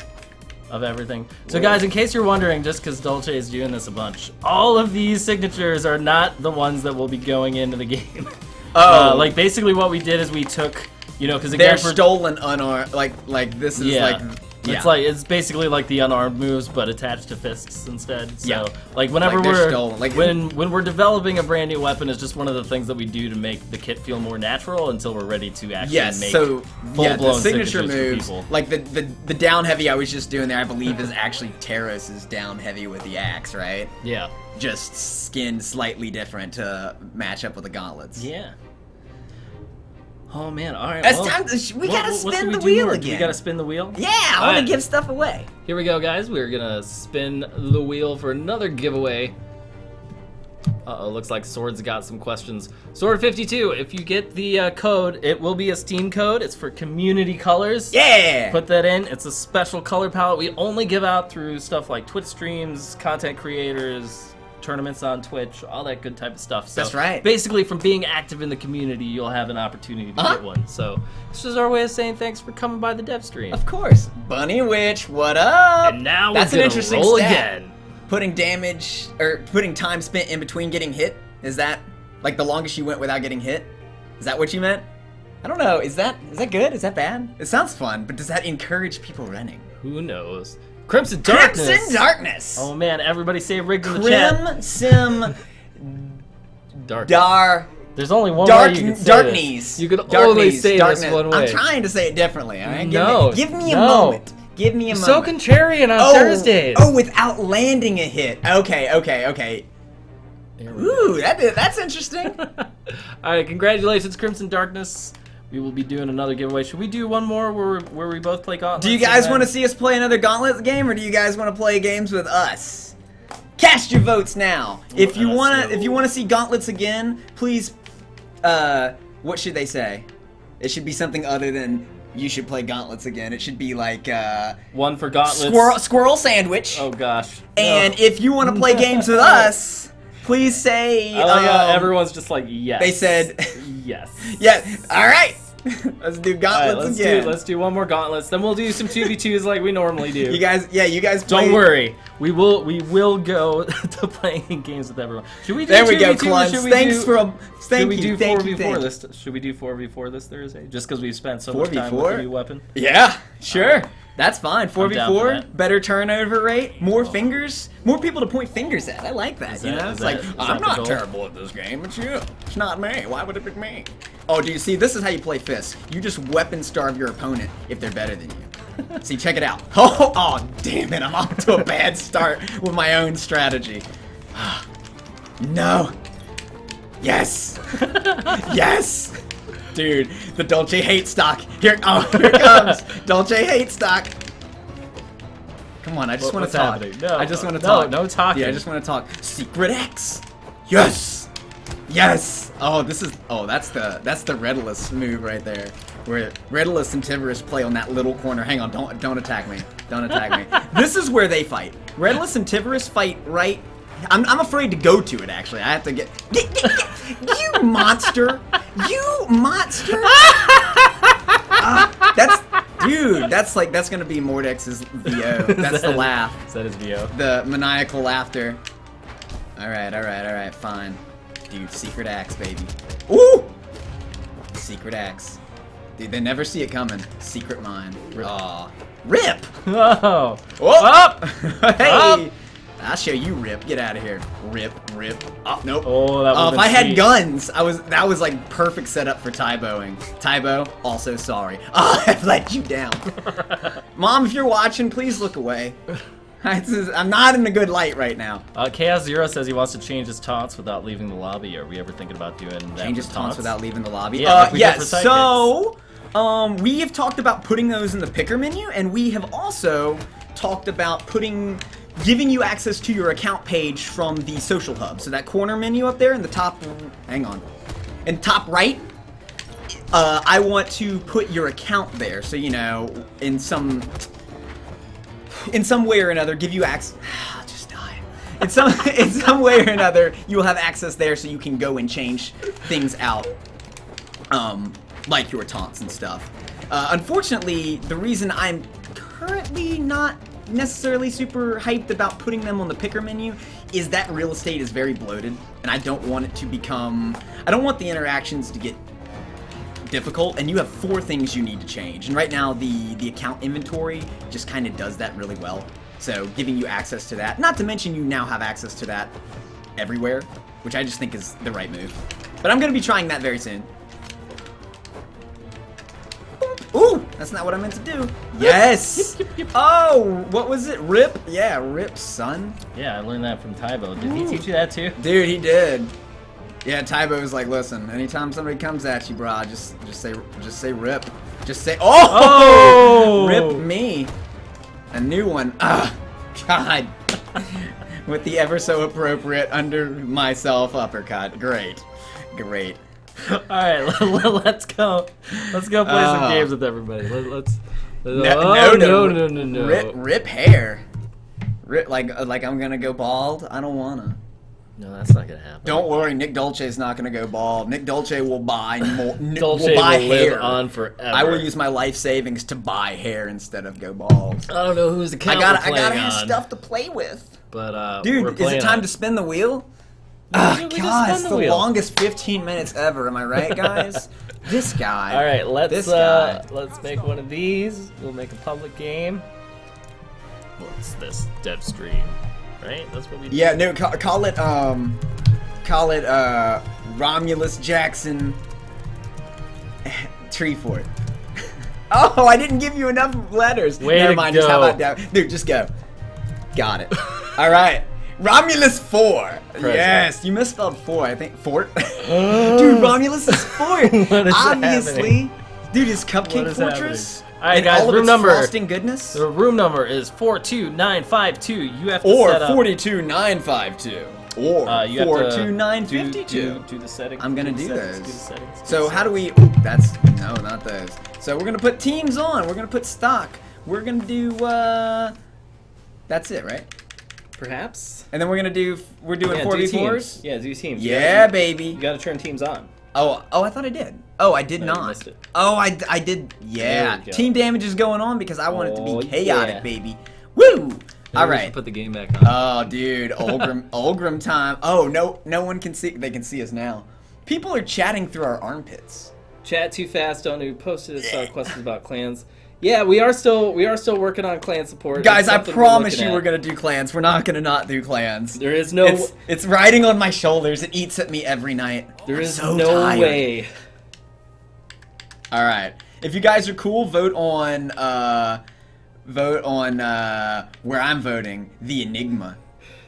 Speaker 1: of everything. So, guys, in case you're wondering, just because Dolce is doing this a bunch, all of these signatures are not the ones that will be going into the game.
Speaker 2: Oh.
Speaker 1: Uh, like basically, what we did is we took, you know, because
Speaker 2: They're
Speaker 1: again, for
Speaker 2: stolen unarmed. Like like this is
Speaker 1: yeah.
Speaker 2: like yeah.
Speaker 1: It's like it's basically like the unarmed moves, but attached to fists instead. So,
Speaker 2: Yeah.
Speaker 1: like whenever
Speaker 2: Like
Speaker 1: we're
Speaker 2: stolen. Like-
Speaker 1: when when we're developing a brand new weapon, it's just one of the things that we do to make the kit feel more natural until we're ready to actually
Speaker 2: Yes,
Speaker 1: make
Speaker 2: so
Speaker 1: full
Speaker 2: yeah, the
Speaker 1: blown
Speaker 2: signature moves, like the, the the down heavy I was just doing there, I believe is actually Teros's down heavy with the axe, right?
Speaker 1: Yeah.
Speaker 2: Just skinned slightly different to match up with the gauntlets.
Speaker 1: Yeah. Oh man! All right.
Speaker 2: It's
Speaker 1: well,
Speaker 2: time to sh- we
Speaker 1: what-
Speaker 2: gotta spin
Speaker 1: we
Speaker 2: the wheel?
Speaker 1: Do We gotta spin the wheel.
Speaker 2: Yeah, I want
Speaker 1: Alright.
Speaker 2: to give stuff away.
Speaker 1: Here we go, guys. We're gonna spin the wheel for another giveaway. Uh oh, looks like Sword's got some questions. Sword 52, if you get the uh, code, it will be a Steam code. It's for community colors.
Speaker 2: Yeah.
Speaker 1: Put that in. It's a special color palette we only give out through stuff like Twitch streams, content creators, tournaments on Twitch, all that good type of stuff. So
Speaker 2: That's right.
Speaker 1: Basically, from being active in the community, you'll have an opportunity to
Speaker 2: Uh-huh.
Speaker 1: get one. So this is our way of saying thanks for coming by the dev stream.
Speaker 2: of course. Bunny Witch, what up?
Speaker 1: And now
Speaker 2: That's
Speaker 1: we're
Speaker 2: an interesting
Speaker 1: roll
Speaker 2: stat.
Speaker 1: again.
Speaker 2: Putting damage or putting time spent in between getting hit. Is that like the longest you went without getting hit? Is that what you meant? I don't know. Is that is that good? Is that bad? It sounds fun, but does that encourage people running?
Speaker 1: Who knows? Crimson Darkness.
Speaker 2: Crimson Darkness.
Speaker 1: Oh man, everybody say rigged in the chat.
Speaker 2: Crim Sim
Speaker 1: Dark.
Speaker 2: Dar
Speaker 1: There's only one
Speaker 2: Dark
Speaker 1: way you can say
Speaker 2: Darkness.
Speaker 1: this. You could
Speaker 2: Darkness,
Speaker 1: only say
Speaker 2: darkness.
Speaker 1: this one way.
Speaker 2: I'm trying to say it differently. All right. Give
Speaker 1: No,
Speaker 2: Me, give me a
Speaker 1: no.
Speaker 2: moment. Give me a
Speaker 1: You're so contrarian on
Speaker 2: oh,
Speaker 1: Thursdays.
Speaker 2: oh, without landing a hit. Okay, okay, okay.
Speaker 1: There we go.
Speaker 2: Ooh, that that's interesting.
Speaker 1: All right, congratulations, Crimson Darkness. We will be doing another giveaway. Should we do one more where where we both play Gauntlet?
Speaker 2: Do you guys want to see us play another Gauntlet game, or do you guys want to play games with us? Cast your votes now. If you wanna, if you wanna see Gauntlets again, please. Uh, what should they say? It should be something other than you should play Gauntlets again. It should be like uh,
Speaker 1: one for Gauntlets?
Speaker 2: squirrel squirrel sandwich.
Speaker 1: Oh gosh.
Speaker 2: And
Speaker 1: No.
Speaker 2: if you want to play games with us, please say.
Speaker 1: I like
Speaker 2: um,
Speaker 1: everyone's just like yes.
Speaker 2: They said,
Speaker 1: yes.
Speaker 2: yeah. All right. let's do
Speaker 1: All right,
Speaker 2: Gauntlets
Speaker 1: let's
Speaker 2: again.
Speaker 1: do let's do one more gauntlets. Then we'll do some two v twos like we normally do.
Speaker 2: You guys, yeah, you guys.
Speaker 1: Don't worry, we will we will go to playing games with everyone. Should we do
Speaker 2: There we go,
Speaker 1: 2v2 or
Speaker 2: Cluns.
Speaker 1: should we
Speaker 2: Thanks
Speaker 1: do,
Speaker 2: for a. Thank
Speaker 1: should we
Speaker 2: you.
Speaker 1: do
Speaker 2: thank you, thank
Speaker 1: this? Should we do four v four this Thursday? Just because we've spent so much time with
Speaker 2: 4v4?
Speaker 1: the new weapon.
Speaker 2: Yeah, sure. That's fine. 4v4, better turnover rate, more fingers, more people to point fingers at. I like that.
Speaker 1: Is
Speaker 2: you
Speaker 1: that-
Speaker 2: know, it's
Speaker 1: that-
Speaker 2: like I'm not terrible at this game. It's you. It's not me. Why would it be me? Oh, do you see? This is how you play Fist. You just weapon starve your opponent if they're better than you. see, check it out. Oh, oh, damn it! I'm off to a bad start with my own strategy. no. Yes. yes. Dude, the Dolce hate stock. Here, oh, here it comes. Dolce hate stock. Come on, I just
Speaker 1: What-
Speaker 2: want to talk.
Speaker 1: happening? No,
Speaker 2: I just want to
Speaker 1: no,
Speaker 2: talk.
Speaker 1: no talking.
Speaker 2: Yeah, I just want to talk. Secret X. Yes. Yes. Oh, this is. Oh, that's the that's the Redolus move right there. Where Redolus and Tivorus play on that little corner. Hang on, don't don't attack me. Don't attack me. This is where they fight. Redolus and Tivorus fight right. I'm, I'm afraid to go to it. Actually, I have to get. get, get, get you monster! You monster! Ah, that's dude. That's like that's gonna be Mordex's VO. That's the
Speaker 1: That-
Speaker 2: laugh
Speaker 1: Is that his VO?
Speaker 2: the maniacal laughter. All right, all right, all right, fine. Dude, secret axe, baby. Ooh! Secret axe. Dude, they never see it coming. Secret mine. Aw. Rip!
Speaker 1: Oh.
Speaker 2: Whoa!
Speaker 1: Up!
Speaker 2: hey!
Speaker 1: Up!
Speaker 2: I'll show you Rip. Get out of here. Rip, Rip. Oh, nope.
Speaker 1: Oh, that
Speaker 2: Oh,
Speaker 1: would've
Speaker 2: if I
Speaker 1: been
Speaker 2: had
Speaker 1: sweet.
Speaker 2: guns, I was that was like perfect setup for Tyboing. Tybo, also sorry. Oh, I've let you down. Mom, if you're watching, please look away. Is- I'm not in a good light right now.
Speaker 1: Uh, Chaos Zero says he wants to change his taunts without leaving the lobby. Are we ever thinking about doing that?
Speaker 2: Change his
Speaker 1: with
Speaker 2: taunts without leaving the lobby.
Speaker 1: Yeah,
Speaker 2: uh,
Speaker 1: like.
Speaker 2: So, um, we have talked about putting those in the picker menu, and we have also talked about putting, giving you access to your account page from the social hub. So that corner menu up there in the top, hang on, in top right. Uh, I want to put your account there, so you know, in some, in some way or another, give you access. Just die. In some, in some way or another, you will have access there, so you can go and change things out um, like your taunts and stuff. Uh, unfortunately, the reason I'm currently not necessarily super hyped about putting them on the picker menu is that real estate is very bloated, and I don't want it to become. I don't want the interactions to get difficult, and you have four things you need to change. And right now, the the account inventory just kind of does that really well. So giving you access to that, not to mention you now have access to that everywhere, which I just think is the right move. But I'm gonna be trying that very soon. Ooh, that's not what I meant to do. Yes. Oh, what was it? Rip? Yeah, rip, son.
Speaker 1: Yeah, I learned that from Tybo. Did he teach you that too?
Speaker 2: Dude, he did. Yeah, Tybo was like, listen, anytime somebody comes at you, bro, just just say just say rip. Just say oh,
Speaker 1: Oh!
Speaker 2: rip me. A new one. Ah, God. With the ever so appropriate under myself uppercut. Great. Great.
Speaker 1: All right, let's go. Let's go play some
Speaker 2: Oh.
Speaker 1: games with everybody. Let, let's.
Speaker 2: Uh, no,
Speaker 1: oh,
Speaker 2: no,
Speaker 1: no, no, no.
Speaker 2: Rip rip hair. Rip like uh, like I'm gonna go bald. I don't wanna.
Speaker 1: No, that's not gonna happen.
Speaker 2: Don't worry, Nick Dolce's not gonna go bald. Nick Dolce will buy more.
Speaker 1: Dolce
Speaker 2: will buy
Speaker 1: will live on forever.
Speaker 2: I will use my life savings to buy hair instead of go bald.
Speaker 1: I don't know who's the
Speaker 2: I gotta, I gotta have stuff to play with.
Speaker 1: But uh,
Speaker 2: Dude, is it time
Speaker 1: on-
Speaker 2: to spin the wheel?
Speaker 1: Just
Speaker 2: God, it's
Speaker 1: the wheel.
Speaker 2: longest 15 minutes ever. Am I right, guys? this guy.
Speaker 1: All right, let's
Speaker 2: This
Speaker 1: uh,
Speaker 2: guy.
Speaker 1: let's make one of these. We'll make a public game. What's this? Dev stream, right? That's what we. do.
Speaker 2: Yeah, no, call, call it um, call it uh, Romulus Jackson Tree Fort. oh, I didn't give you enough letters.
Speaker 1: Way
Speaker 2: Never mind. Just how about that? Dude, just go. Got it. All right. Romulus Four. Yes, you misspelled four. I think fort. Dude, Romulus is fort.
Speaker 1: What is
Speaker 2: Obviously. Dude, is Cupcake
Speaker 1: is
Speaker 2: Fortress.
Speaker 1: happening? All right, guys,
Speaker 2: all of
Speaker 1: room number.
Speaker 2: goodness.
Speaker 1: The room number is four two nine five two. You have to
Speaker 2: Or
Speaker 1: set up.
Speaker 2: 42952. Or
Speaker 1: Uh, you have to do,
Speaker 2: 42952.
Speaker 1: do, do the.
Speaker 2: I'm gonna
Speaker 1: the
Speaker 2: do
Speaker 1: settings. Do settings. do
Speaker 2: So how do we? Ooh, that's no, not those. So we're gonna put teams on. We're gonna put stock. We're gonna do. uh That's it, right?
Speaker 1: Perhaps.
Speaker 2: And then we're gonna do. We're doing
Speaker 1: Yeah,
Speaker 2: four v fours.
Speaker 1: teams. Yeah, do teams. You
Speaker 2: Yeah,
Speaker 1: gotta-
Speaker 2: baby.
Speaker 1: You got to turn teams on.
Speaker 2: Oh, oh, I thought I did. Oh, I did
Speaker 1: No,
Speaker 2: not.
Speaker 1: it.
Speaker 2: Oh, I, I did. Yeah.
Speaker 1: There we go.
Speaker 2: Team damage is going on because I want it to
Speaker 1: Oh,
Speaker 2: be chaotic,
Speaker 1: yeah.
Speaker 2: baby. Woo!
Speaker 3: Maybe
Speaker 2: All
Speaker 3: we should
Speaker 2: right.
Speaker 3: Put the game back on.
Speaker 2: Oh, dude, Ulgrim, Ulgrim time. Oh no, no one can see. They can see us now. People are chatting through our armpits.
Speaker 1: Chat too fast. Don't do. Posted uh, questions about clans. Yeah, we are still we are still working on clan support.
Speaker 2: Guys, I
Speaker 1: we're
Speaker 2: promise you,
Speaker 1: at.
Speaker 2: we're gonna do clans. We're not gonna not do clans.
Speaker 1: There is no.
Speaker 2: It's it's riding on my shoulders. It eats at me every night.
Speaker 1: there
Speaker 2: I'm
Speaker 1: is
Speaker 2: so
Speaker 1: no
Speaker 2: tired.
Speaker 1: way.
Speaker 2: All right. If you guys are cool, vote on uh, vote on uh, where I'm voting. The Enigma.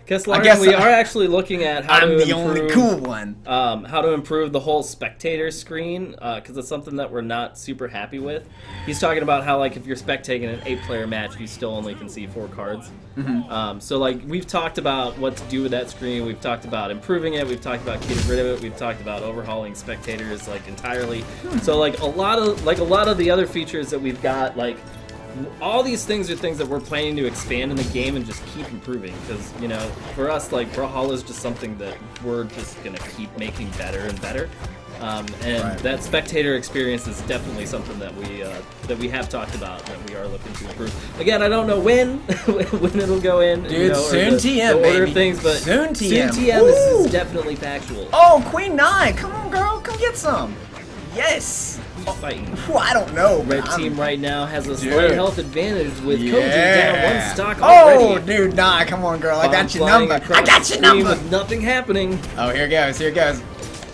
Speaker 1: Kessler,
Speaker 2: guess
Speaker 1: we
Speaker 2: I-
Speaker 1: are actually looking at how
Speaker 2: I'm
Speaker 1: to
Speaker 2: the only
Speaker 1: improve,
Speaker 2: cool one.
Speaker 1: um, how to improve the whole spectator screen because it's something that we're not super happy with. He's talking about how like if you're spectating an eight-player match, you still only can see four cards.
Speaker 2: Mm-hmm.
Speaker 1: Um, so like we've talked about what to do with that screen. We've talked about improving it. We've talked about getting rid of it. We've talked about overhauling spectators like entirely.
Speaker 2: Hmm.
Speaker 1: So like a lot of like a lot of the other features that we've got like all these things are things that we're planning to expand in the game and just keep improving because you know for us like Brawlhalla is just something that we're just gonna keep making better and better um, and
Speaker 2: Right.
Speaker 1: that spectator experience is definitely something that we uh, that we have talked about that we are looking to improve again I don't know when when it'll go in you
Speaker 2: Dude,
Speaker 1: know, or
Speaker 2: soon
Speaker 1: the,
Speaker 2: TM,
Speaker 1: the order
Speaker 2: baby.
Speaker 1: things but
Speaker 2: Soon TM.
Speaker 1: soon TM is, is definitely factual
Speaker 2: Oh, Queen Nine, come on, girl, come get some. Yes.
Speaker 1: Who's fighting?
Speaker 2: Well, I don't know.
Speaker 1: Red
Speaker 2: I'm-
Speaker 1: team right now has a slight health advantage with Koji down one stock already.
Speaker 2: Oh, dude, nah, come on, girl. I
Speaker 1: Bomb
Speaker 2: got your number. I got
Speaker 1: the
Speaker 2: your number.
Speaker 1: With nothing happening.
Speaker 2: Oh, here goes. Here goes.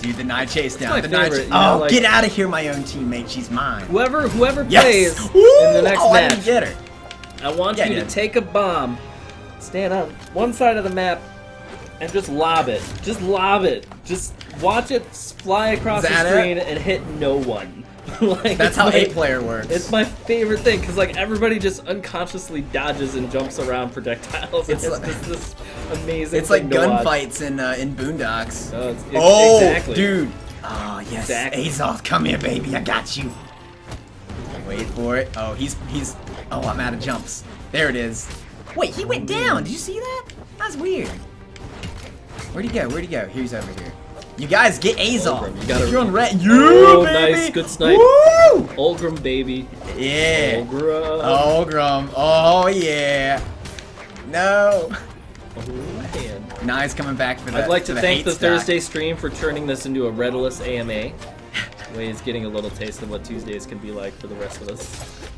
Speaker 2: Dude, the night chase down. the night
Speaker 1: favorite,
Speaker 2: cha-
Speaker 1: you know,
Speaker 2: oh,
Speaker 1: like-
Speaker 2: get out of here, my own teammate. She's mine.
Speaker 1: Whoever whoever
Speaker 2: Yes.
Speaker 1: plays
Speaker 2: Woo!
Speaker 1: in the next
Speaker 2: oh, I
Speaker 1: match,
Speaker 2: didn't get her.
Speaker 1: I want
Speaker 2: Yeah,
Speaker 1: you
Speaker 2: yeah.
Speaker 1: to take a bomb, stand on one side of the map, and just lob it. Just lob it. Just watch it fly across the
Speaker 2: Is that it?
Speaker 1: screen and hit no one. like
Speaker 2: That's how
Speaker 1: my-
Speaker 2: eight player works.
Speaker 1: It's my favorite thing because like everybody just unconsciously dodges and jumps around projectiles.
Speaker 2: It's
Speaker 1: It's,
Speaker 2: like-
Speaker 1: just this amazing.
Speaker 2: It's like gunfights in uh, in Boondocks.
Speaker 1: Oh, it's-
Speaker 2: oh,
Speaker 1: exactly.
Speaker 2: dude. Oh yes,
Speaker 1: Exactly.
Speaker 2: Azoth, come here, baby. I got you. Wait for it. Oh, he's he's. Oh, I'm out of jumps. There it is. Wait, he went down. Did you see that? That's weird. Where'd he go? Where'd he go? He's over here. You guys get Azoth.
Speaker 1: You gotta-
Speaker 2: If you're on red. You
Speaker 1: Oh,
Speaker 2: baby.
Speaker 1: nice. Good snipe.
Speaker 2: Woo!
Speaker 1: Ulgrim baby.
Speaker 2: Yeah.
Speaker 1: Olgra.
Speaker 2: Oh, Grum. Oh, yeah. No.
Speaker 1: Oh, man.
Speaker 2: Nai's coming back for that.
Speaker 1: I'd like to
Speaker 2: the
Speaker 1: thank the
Speaker 2: stock.
Speaker 1: Thursday stream for turning this into a Redless AMA. Wade's getting a little taste of what Tuesdays can be like for the rest of us.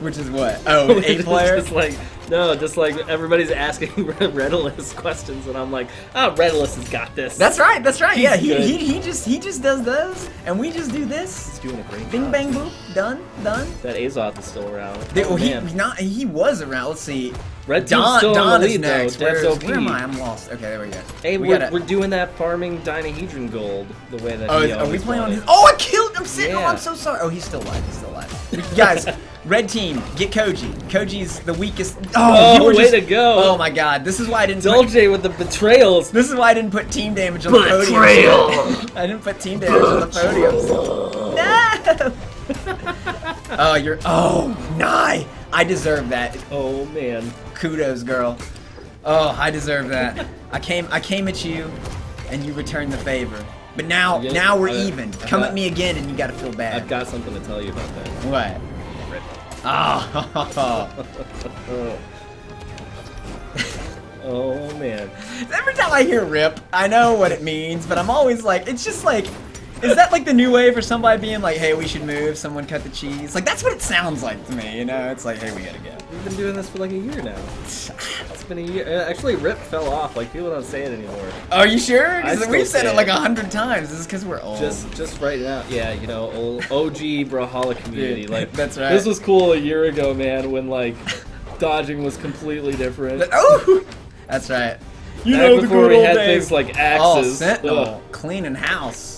Speaker 2: Which is what? Oh, eight player?
Speaker 1: just like no, just like everybody's asking Redless questions, and I'm like, oh, Redless has got this.
Speaker 2: That's right, that's right. Yeah, he, he, he just he just does those, and we just do this.
Speaker 1: He's doing a great
Speaker 2: Bing
Speaker 1: job.
Speaker 2: bang boop, done, done.
Speaker 1: That Azoth is still around.
Speaker 2: They-
Speaker 1: oh,
Speaker 2: he not he was around. Let's see.
Speaker 1: Red team's
Speaker 2: Don
Speaker 1: still
Speaker 2: Don
Speaker 1: in the
Speaker 2: is
Speaker 1: lead
Speaker 2: next.
Speaker 1: though.
Speaker 2: Where's- Where am I? I'm lost. Okay, there we go.
Speaker 1: Hey,
Speaker 2: we
Speaker 1: we are
Speaker 2: gotta.
Speaker 1: we're doing that farming Dynahedron gold the way that
Speaker 2: Oh, are we playing on his? Oh, I killed him! Sitting. Oh,
Speaker 1: Yeah.
Speaker 2: I'm so sorry. Oh, he's still alive. He's still alive. Guys, red team, get Koji. Koji's the weakest. Oh,
Speaker 1: Oh,
Speaker 2: you were
Speaker 1: way
Speaker 2: just-
Speaker 1: to go.
Speaker 2: Oh my God, this is why I didn't. Put,
Speaker 1: Dolce with the betrayals.
Speaker 2: this is why I didn't put team damage on the podium. I didn't put team damage on the podium. No. oh, you're. Oh, Nai. I deserve that.
Speaker 1: Oh man.
Speaker 2: Kudos, girl. Oh, I deserve that. I came. I came at you, and you returned the favor. But now, now we're even. Come
Speaker 1: got-
Speaker 2: at me again, and you gotta feel bad.
Speaker 1: I've got something to tell you about that.
Speaker 2: What? Oh.
Speaker 1: Oh man.
Speaker 2: Every time I hear rip, I know what it means, but I'm always like, it's just like, is that like the new way for somebody being like, hey, we should move, someone cut the cheese? Like, that's what it sounds like to me, you know? It's like, hey, we gotta go.
Speaker 1: We've been doing this for like a year now. It's been a year. uh, Actually, Rip fell off. Like people don't say it anymore.
Speaker 2: Are you sure? Because we've said it
Speaker 1: it.
Speaker 2: like a hundred times. This is because we're old.
Speaker 1: Just, just right now. Yeah, you know, old OG Brawlhalla community.
Speaker 2: Dude,
Speaker 1: Like
Speaker 2: that's right.
Speaker 1: This was cool a year ago, man. When like dodging was completely different.
Speaker 2: oh! That's right. You
Speaker 1: Back
Speaker 2: know the good
Speaker 1: we
Speaker 2: old
Speaker 1: had
Speaker 2: days.
Speaker 1: things like
Speaker 2: Oh. Sentinel.
Speaker 1: Ugh.
Speaker 2: Cleaning house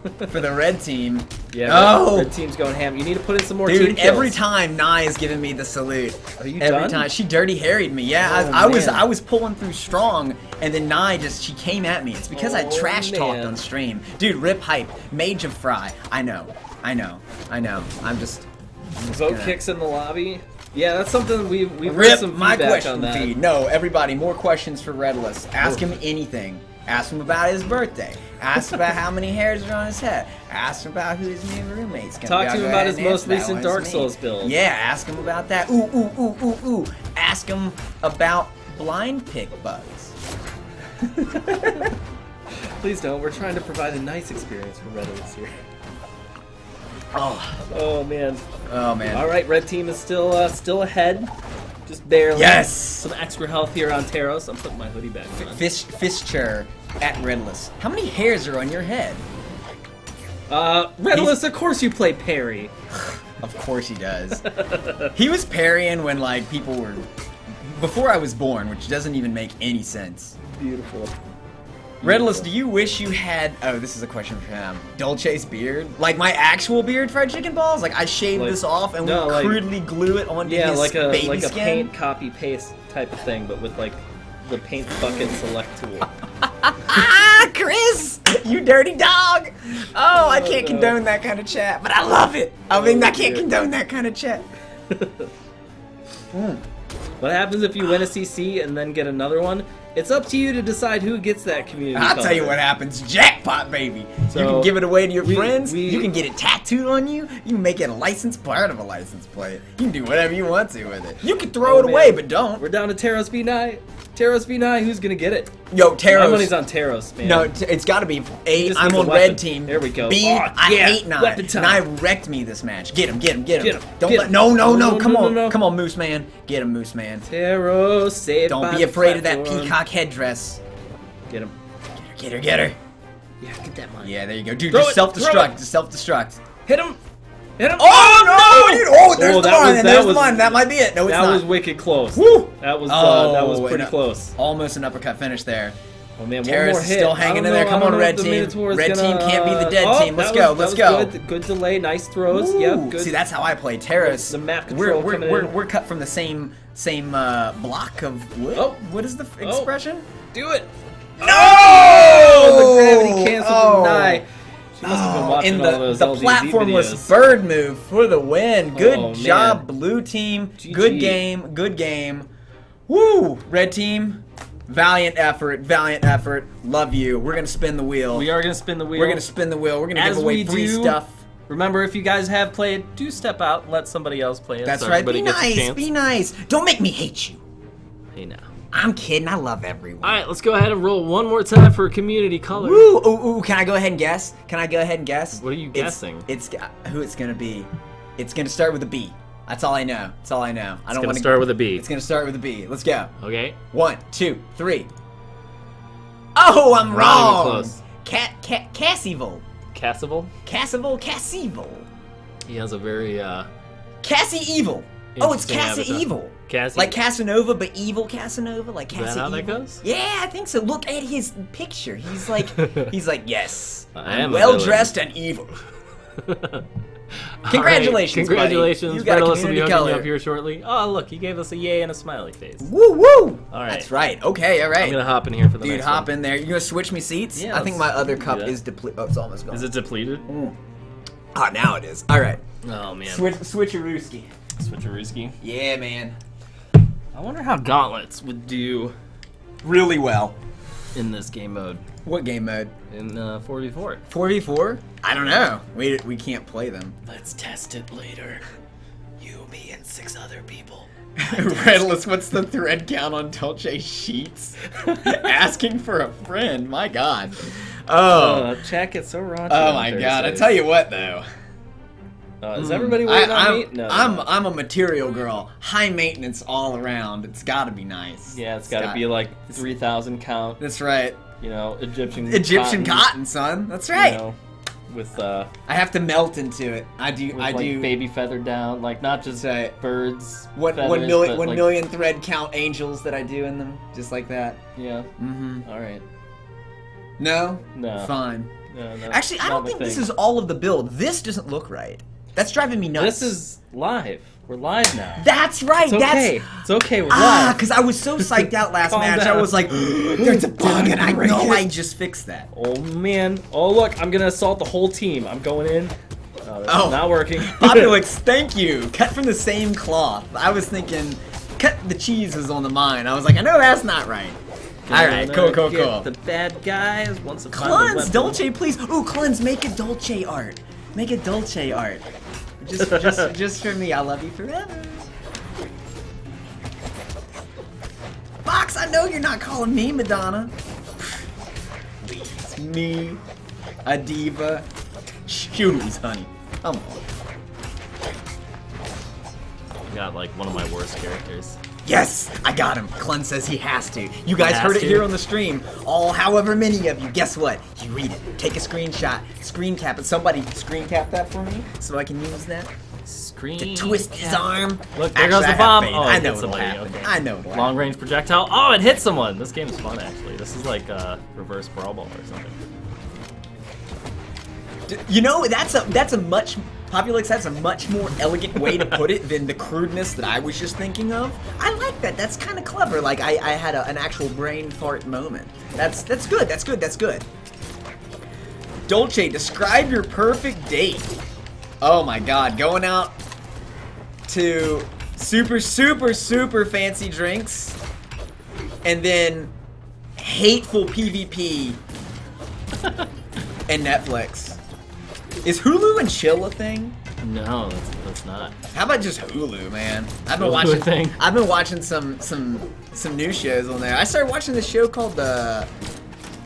Speaker 2: for the red team.
Speaker 1: Yeah,
Speaker 2: Oh!
Speaker 1: red, red team's going ham. You need to put in some more
Speaker 2: Dude,
Speaker 1: team
Speaker 2: every time Nai is giving me the salute.
Speaker 1: Are you
Speaker 2: every
Speaker 1: done?
Speaker 2: time she dirty harried me. Yeah,
Speaker 1: Oh,
Speaker 2: I, I was. I was pulling through strong, and then Nai just she came at me. It's because I
Speaker 1: Oh,
Speaker 2: trash talked
Speaker 1: man.
Speaker 2: on stream. Dude, rip hype, Mage of Fry. I know, I know, I know. I'm just. I'm just
Speaker 1: Vote
Speaker 2: gonna-
Speaker 1: kicks in the lobby. Yeah, that's something we've we've
Speaker 2: Rip
Speaker 1: some
Speaker 2: my
Speaker 1: feedback
Speaker 2: question
Speaker 1: on that.
Speaker 2: feed. No, everybody, more questions for Redless. Ask
Speaker 1: Oh.
Speaker 2: him anything. Ask him about his birthday. Ask about how many hairs are on his head. Ask him about who his new roommate's gonna
Speaker 1: Talk
Speaker 2: be.
Speaker 1: to him about his most recent. Dark Souls build.
Speaker 2: Yeah, ask him about that. Ooh, ooh, ooh, ooh, ooh. Ask him about blind pick bugs.
Speaker 1: Please don't. We're trying to provide a nice experience for Redless here.
Speaker 2: Oh,
Speaker 1: Oh man.
Speaker 2: oh man.
Speaker 1: All right, red team is still uh, still ahead, just barely.
Speaker 2: Yes!
Speaker 1: Some extra health here on Teros. I'm putting my hoodie back on.
Speaker 2: Fish, chair at Redless. How many hairs are on your head?
Speaker 1: Uh, Redless, of course you play Parry.
Speaker 2: Of course he does. he was parrying when like people were before I was born, which doesn't even make any sense.
Speaker 1: Beautiful.
Speaker 2: Redless, do you wish you had? Oh, this is a question for him. Dolce's beard, like my actual beard, fried chicken balls. Like I shaved
Speaker 1: Like-
Speaker 2: this off and
Speaker 1: no,
Speaker 2: we
Speaker 1: like-
Speaker 2: crudely glue it onto
Speaker 1: Yeah,
Speaker 2: his
Speaker 1: like a
Speaker 2: baby
Speaker 1: like a paint copy paste type of thing, but with like the paint bucket select tool.
Speaker 2: Ah, Chris, you dirty dog! Oh, I can't
Speaker 1: no.
Speaker 2: condone that kind of chat, but I love it. I mean,
Speaker 1: Oh,
Speaker 2: I can't
Speaker 1: dear.
Speaker 2: condone that kind of chat.
Speaker 1: What happens if you win a CC and then get another one?
Speaker 3: It's up to you to decide who gets that community.
Speaker 2: I'll tell you what happens. Jackpot, baby. you can give it away to your
Speaker 3: we-
Speaker 2: friends.
Speaker 3: we-
Speaker 2: you can get it tattooed on you. You can make it a license part of a license plate. You can do whatever you want to with it. You can throw
Speaker 3: Oh,
Speaker 2: it away, but don't.
Speaker 3: We're down to Teros v Nai. Teros v Nai. Who's gonna get it?
Speaker 2: Yo,
Speaker 3: My
Speaker 2: Teros.
Speaker 3: money's on Teros, man.
Speaker 2: No, it's got to be A. I'm on red team.
Speaker 3: There we go.
Speaker 2: B.
Speaker 3: Oh,
Speaker 2: I
Speaker 3: yeah,
Speaker 2: hate Nai.
Speaker 3: weapon time.
Speaker 2: Nai wrecked me this match. Get him, get him, get him.
Speaker 3: Get him,
Speaker 2: Don't
Speaker 3: get
Speaker 2: let.
Speaker 3: him.
Speaker 2: No, no, no,
Speaker 3: No,
Speaker 2: Come
Speaker 3: no,
Speaker 2: on,
Speaker 3: no,
Speaker 2: come on, Moose Man. Get him, Moose Man.
Speaker 3: Teros
Speaker 2: Don't be afraid of that peacock headdress.
Speaker 3: Get him.
Speaker 2: Get her, get her. get her.
Speaker 3: Yeah, get that money.
Speaker 2: Yeah, there you go, dude.
Speaker 3: Throw
Speaker 2: just self-destruct. Just self-destruct.
Speaker 3: Hit him. Hit him.
Speaker 2: Oh no, dude! Oh, there's
Speaker 3: Oh,
Speaker 2: the
Speaker 3: that
Speaker 2: one,
Speaker 3: was-
Speaker 2: and
Speaker 3: that
Speaker 2: there's
Speaker 3: was-
Speaker 2: the one. That might be it. No, it's
Speaker 3: that
Speaker 2: not.
Speaker 3: was wicked close.
Speaker 2: Woo!
Speaker 3: That was uh, that was
Speaker 2: Oh,
Speaker 3: pretty
Speaker 2: uh,
Speaker 3: close.
Speaker 2: Almost an uppercut finish there.
Speaker 3: Oh man, one
Speaker 2: Teros
Speaker 3: more
Speaker 2: is
Speaker 3: hit.
Speaker 2: still
Speaker 3: I
Speaker 2: hanging
Speaker 3: don't
Speaker 2: in there.
Speaker 3: know-
Speaker 2: Come on, red team. Red
Speaker 3: gonna,
Speaker 2: team can't be the dead
Speaker 3: oh,
Speaker 2: team. Let's
Speaker 3: that
Speaker 2: go, let's go.
Speaker 3: Good. good delay, nice throws.
Speaker 2: Ooh,
Speaker 3: Yep, good.
Speaker 2: See, that's how I play Teros.
Speaker 3: The map
Speaker 2: we're
Speaker 3: control
Speaker 2: we're, we're, we're cut from the same same uh, block of wood.
Speaker 3: Oh.
Speaker 2: what is the f-
Speaker 3: Oh.
Speaker 2: expression?
Speaker 3: do it.
Speaker 2: No!
Speaker 3: Oh, the gravity cancel
Speaker 2: Oh.
Speaker 3: from Nai. She must have been
Speaker 2: Oh,
Speaker 3: watching
Speaker 2: and
Speaker 3: all
Speaker 2: the,
Speaker 3: those
Speaker 2: the
Speaker 3: LGZ
Speaker 2: platformless
Speaker 3: videos.
Speaker 2: bird move for the win. Good
Speaker 3: Oh,
Speaker 2: job, blue team.
Speaker 3: GG.
Speaker 2: Good game. Good game. Woo! Red team. Valiant effort. Valiant effort. Love you. We're gonna spin the wheel.
Speaker 1: We are gonna spin the wheel.
Speaker 2: We're gonna spin the wheel. We're gonna
Speaker 1: As
Speaker 2: give away free
Speaker 1: do,
Speaker 2: stuff.
Speaker 1: Remember, if you guys have played, do step out and let somebody else play it.
Speaker 2: That's
Speaker 1: so
Speaker 2: right. Be
Speaker 1: gets
Speaker 2: nice. Be nice. Don't make me hate you.
Speaker 1: Hey now.
Speaker 2: I'm kidding. I love everyone.
Speaker 1: All right, let's go ahead and roll one more time for community color.
Speaker 2: Woo! Ooh, ooh, can I go ahead and guess? Can I go ahead and guess?
Speaker 1: What are you
Speaker 2: It's-
Speaker 1: guessing?
Speaker 2: It's, who it's gonna be. It's gonna start with a B. That's all I know. That's all I know. I
Speaker 1: It's
Speaker 2: don't want to
Speaker 1: start with a B.
Speaker 2: It's gonna start with a B. Let's go.
Speaker 1: Okay.
Speaker 2: One, two, three. Oh, I'm
Speaker 1: Not even
Speaker 2: wrong.
Speaker 1: close.
Speaker 2: Cat, cat, Cassiville.
Speaker 1: Cassivel.
Speaker 2: Cassiville, Cassiville.
Speaker 1: He has a very uh.
Speaker 2: Cassie Evil. Oh, it's Cassie
Speaker 1: avatar.
Speaker 2: Evil.
Speaker 1: Cassie.
Speaker 2: Like Casanova, but evil Casanova, like
Speaker 1: Is
Speaker 2: Cassie.
Speaker 1: that how that
Speaker 2: Evil.
Speaker 1: goes?
Speaker 2: Yeah, I think so. Look at his picture. He's like, he's like, yes,
Speaker 1: I
Speaker 2: I'm well dressed and evil.
Speaker 1: All right,
Speaker 2: Congratulations, buddy.
Speaker 1: Congratulations.
Speaker 2: You got
Speaker 1: will be hooking up here shortly. Oh, look, he gave us a yay and a smiley face.
Speaker 2: Woo woo.
Speaker 1: All right.
Speaker 2: That's right. Okay, all right.
Speaker 1: I'm gonna hop in here for the
Speaker 2: Dude, hop
Speaker 1: one.
Speaker 2: in there. You gonna switch me seats?
Speaker 1: Yeah,
Speaker 2: I think my other cup is depleted. Oh, it's almost gone.
Speaker 1: Is it depleted?
Speaker 2: Ah, now it is. All right.
Speaker 1: Oh man.
Speaker 2: Switch, switcherooski.
Speaker 1: Switcherooski.
Speaker 2: Yeah, man.
Speaker 1: I wonder how gauntlets would do
Speaker 2: Really well.
Speaker 1: in this game mode
Speaker 2: What game mode?
Speaker 1: in uh, 4v4.
Speaker 2: 4v4? I don't know. We we can't play them.
Speaker 1: Let's test it later. You, me, and six other people.
Speaker 2: Redless, what's the thread count on Dolce Sheets? Asking for a friend. My God. Oh.
Speaker 3: Uh, chat gets so raunchy.
Speaker 2: Oh my God. I tell you what, though.
Speaker 3: Uh, is everybody
Speaker 2: I,
Speaker 3: waiting on
Speaker 2: I'm,
Speaker 3: me? No.
Speaker 2: I'm
Speaker 3: no.
Speaker 2: I'm a material girl. High maintenance all around. It's got to be nice.
Speaker 3: Yeah, it's got to be like 3,000 count,
Speaker 2: That's right.
Speaker 3: you know, Egyptian
Speaker 2: Egyptian cotton,
Speaker 3: cotton,
Speaker 2: son. That's
Speaker 3: you
Speaker 2: right.
Speaker 3: know, with uh,
Speaker 2: I have to melt into it. I do.
Speaker 3: with
Speaker 2: I
Speaker 3: like
Speaker 2: do.
Speaker 3: baby feather down, like not just
Speaker 2: That's
Speaker 3: birds.
Speaker 2: One,
Speaker 3: feathers,
Speaker 2: one million, one
Speaker 3: like-
Speaker 2: million thread count angels that I do in them, just like that.
Speaker 3: Yeah.
Speaker 2: Mm-hmm.
Speaker 3: All right.
Speaker 2: No.
Speaker 3: No.
Speaker 2: Fine.
Speaker 3: No, no,
Speaker 2: Actually, I don't think this is all of the build. This doesn't look right. That's driving me nuts.
Speaker 3: This is live. We're live now.
Speaker 2: That's right.
Speaker 3: It's okay.
Speaker 2: That's.
Speaker 3: It's okay. We're
Speaker 2: Ah,
Speaker 3: live.
Speaker 2: because I was so psyched out last match. I was like, "There's a bug," and I know
Speaker 3: it?
Speaker 2: I just fixed that.
Speaker 3: Oh man. Oh look, I'm gonna assault the whole team. I'm going in. Oh,
Speaker 2: Oh.
Speaker 3: not working.
Speaker 2: Populix, thank you. Cut from the same cloth. I was thinking, cut the cheese was on the mine. I was like, I know that's not right. All right, cool, cool, cool.
Speaker 3: The bad guys once upon
Speaker 2: Cleanse. Dolce, please. Ooh, Cleanse, make a Dolce art. Make a Dolce art. Just, just, just for me. I love you forever. Fox, I know you're not calling me Madonna. Please, me, a diva. Shoes, honey. Come on.
Speaker 1: Got like one of my worst characters.
Speaker 2: Yes, I got him. Clem says he has to. You guys heard it
Speaker 1: to?
Speaker 2: here on the stream. All however many of you. Guess what? You read it. Take a screenshot. Screen cap it. Somebody screen cap that for me so I can use that
Speaker 1: Screen.
Speaker 2: to twist his arm.
Speaker 1: Look, there
Speaker 2: Actually,
Speaker 1: goes the bomb. Oh,
Speaker 2: I know it'll happen.
Speaker 1: Okay.
Speaker 2: I know it'll
Speaker 1: Long range projectile. Oh, it hit someone. This game is fun actually. This is like uh, reverse brawl ball or something.
Speaker 2: D- You know, that's a that's a much Populix that's a much more elegant way to put it than the crudeness that I was just thinking of. I like that. That's kind of clever. Like I, I had a, an actual brain fart moment. That's that's good. That's good. That's good. Dolce, describe your perfect date. Oh my god, going out to super super super fancy drinks and then hateful PvP and Netflix. Is Hulu and Chill a thing?
Speaker 1: No, that's, that's not.
Speaker 2: How about just Hulu, man? I've been
Speaker 1: Hulu
Speaker 2: watching.
Speaker 1: thing.
Speaker 2: I've been watching some some some new shows on there. I started watching this show called the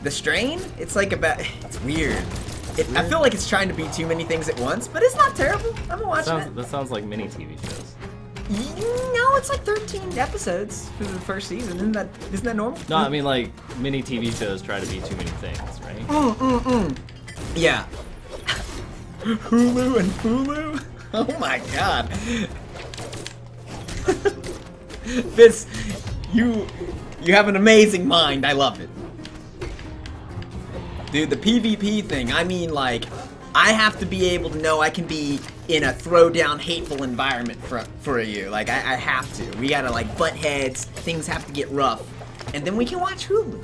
Speaker 2: the Strain. It's like about. It's weird. It, I feel like it's trying to be too many things at once, but it's not terrible. I'm been watching
Speaker 1: Sounds,
Speaker 2: it.
Speaker 1: that sounds like mini TV shows.
Speaker 2: No, it's like 13 episodes for the first season. Isn't that isn't that normal?
Speaker 1: No, I mean like mini TV shows try to be too many things, right?
Speaker 2: Mm mm Mm, Yeah. Hulu and Hulu? Oh my god. this you you have an amazing mind. I love it. Dude, the PvP thing, I mean like I have to be able to know I can be in a throwdown hateful environment for for you. Like I, I have to. We gotta like butt heads, things have to get rough. And then we can watch Hulu.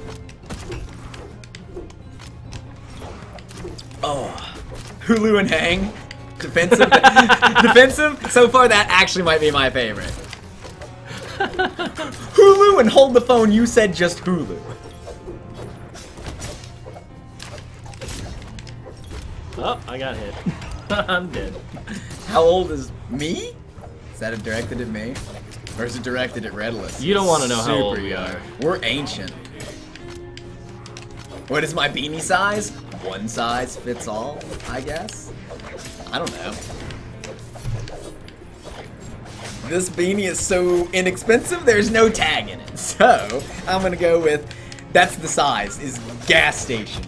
Speaker 2: Oh, Hulu and Hang, defensive, defensive. So far, that actually might be my favorite. Hulu and hold the phone. You said just Hulu.
Speaker 1: Oh, I got hit. I'm dead.
Speaker 2: How old is me? Is that directed at me, or is it directed at Redless?
Speaker 1: You don't wanna know how
Speaker 2: Super
Speaker 1: old we are.
Speaker 2: We're ancient. What is my beanie size? One size fits all, I guess. I don't know. This beanie is so inexpensive, there's no tag in it. So, I'm gonna go with, that's the size, is gas station.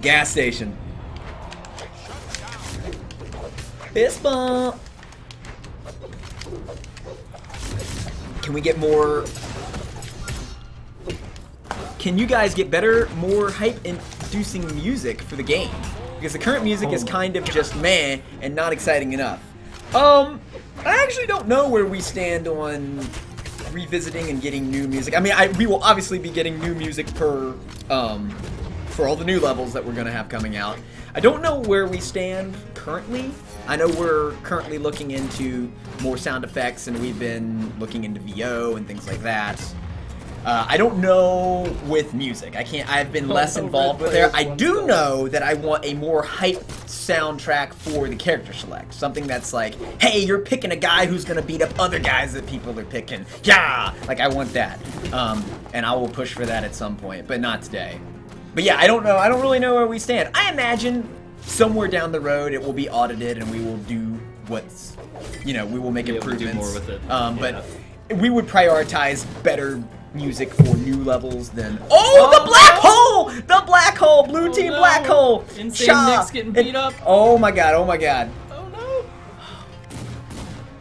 Speaker 2: Gas station. Fist bump. Can we get more? Can you guys get better, more hype-inducing music for the game? Because the current music is
Speaker 1: Oh
Speaker 2: kind of just meh and not exciting enough. Um, I actually don't know where we stand on revisiting and getting new music. I mean, I we will obviously be getting new music per um for all the new levels that we're gonna have coming out. I don't know where we stand currently. I know we're currently looking into more sound effects, and we've been looking into VO and things like that. Uh, I don't know with music. I can't. I've been less involved with there. I do know that I want a more hype soundtrack for the character select. Something that's like, hey, you're picking a guy who's gonna beat up other guys that people are picking. Yeah, like I want that. Um, and I will push for that at some point, but not today. But yeah, I don't know. I don't really know where we stand. I imagine somewhere down the road it will be audited and we will do what's, you know, we will make
Speaker 1: Be able to do
Speaker 2: improvements.
Speaker 1: more with it.
Speaker 2: Um,
Speaker 1: Yeah.
Speaker 2: but we would prioritize better music for new levels than. Oh, the
Speaker 1: Oh,
Speaker 2: black
Speaker 1: no.
Speaker 2: hole! The black hole! Blue
Speaker 1: Oh,
Speaker 2: team
Speaker 1: no.
Speaker 2: black hole!
Speaker 1: Insane
Speaker 2: Cha!
Speaker 1: Nick's getting
Speaker 2: And-
Speaker 1: beat up.
Speaker 2: Oh my god! Oh my god!
Speaker 1: Oh no.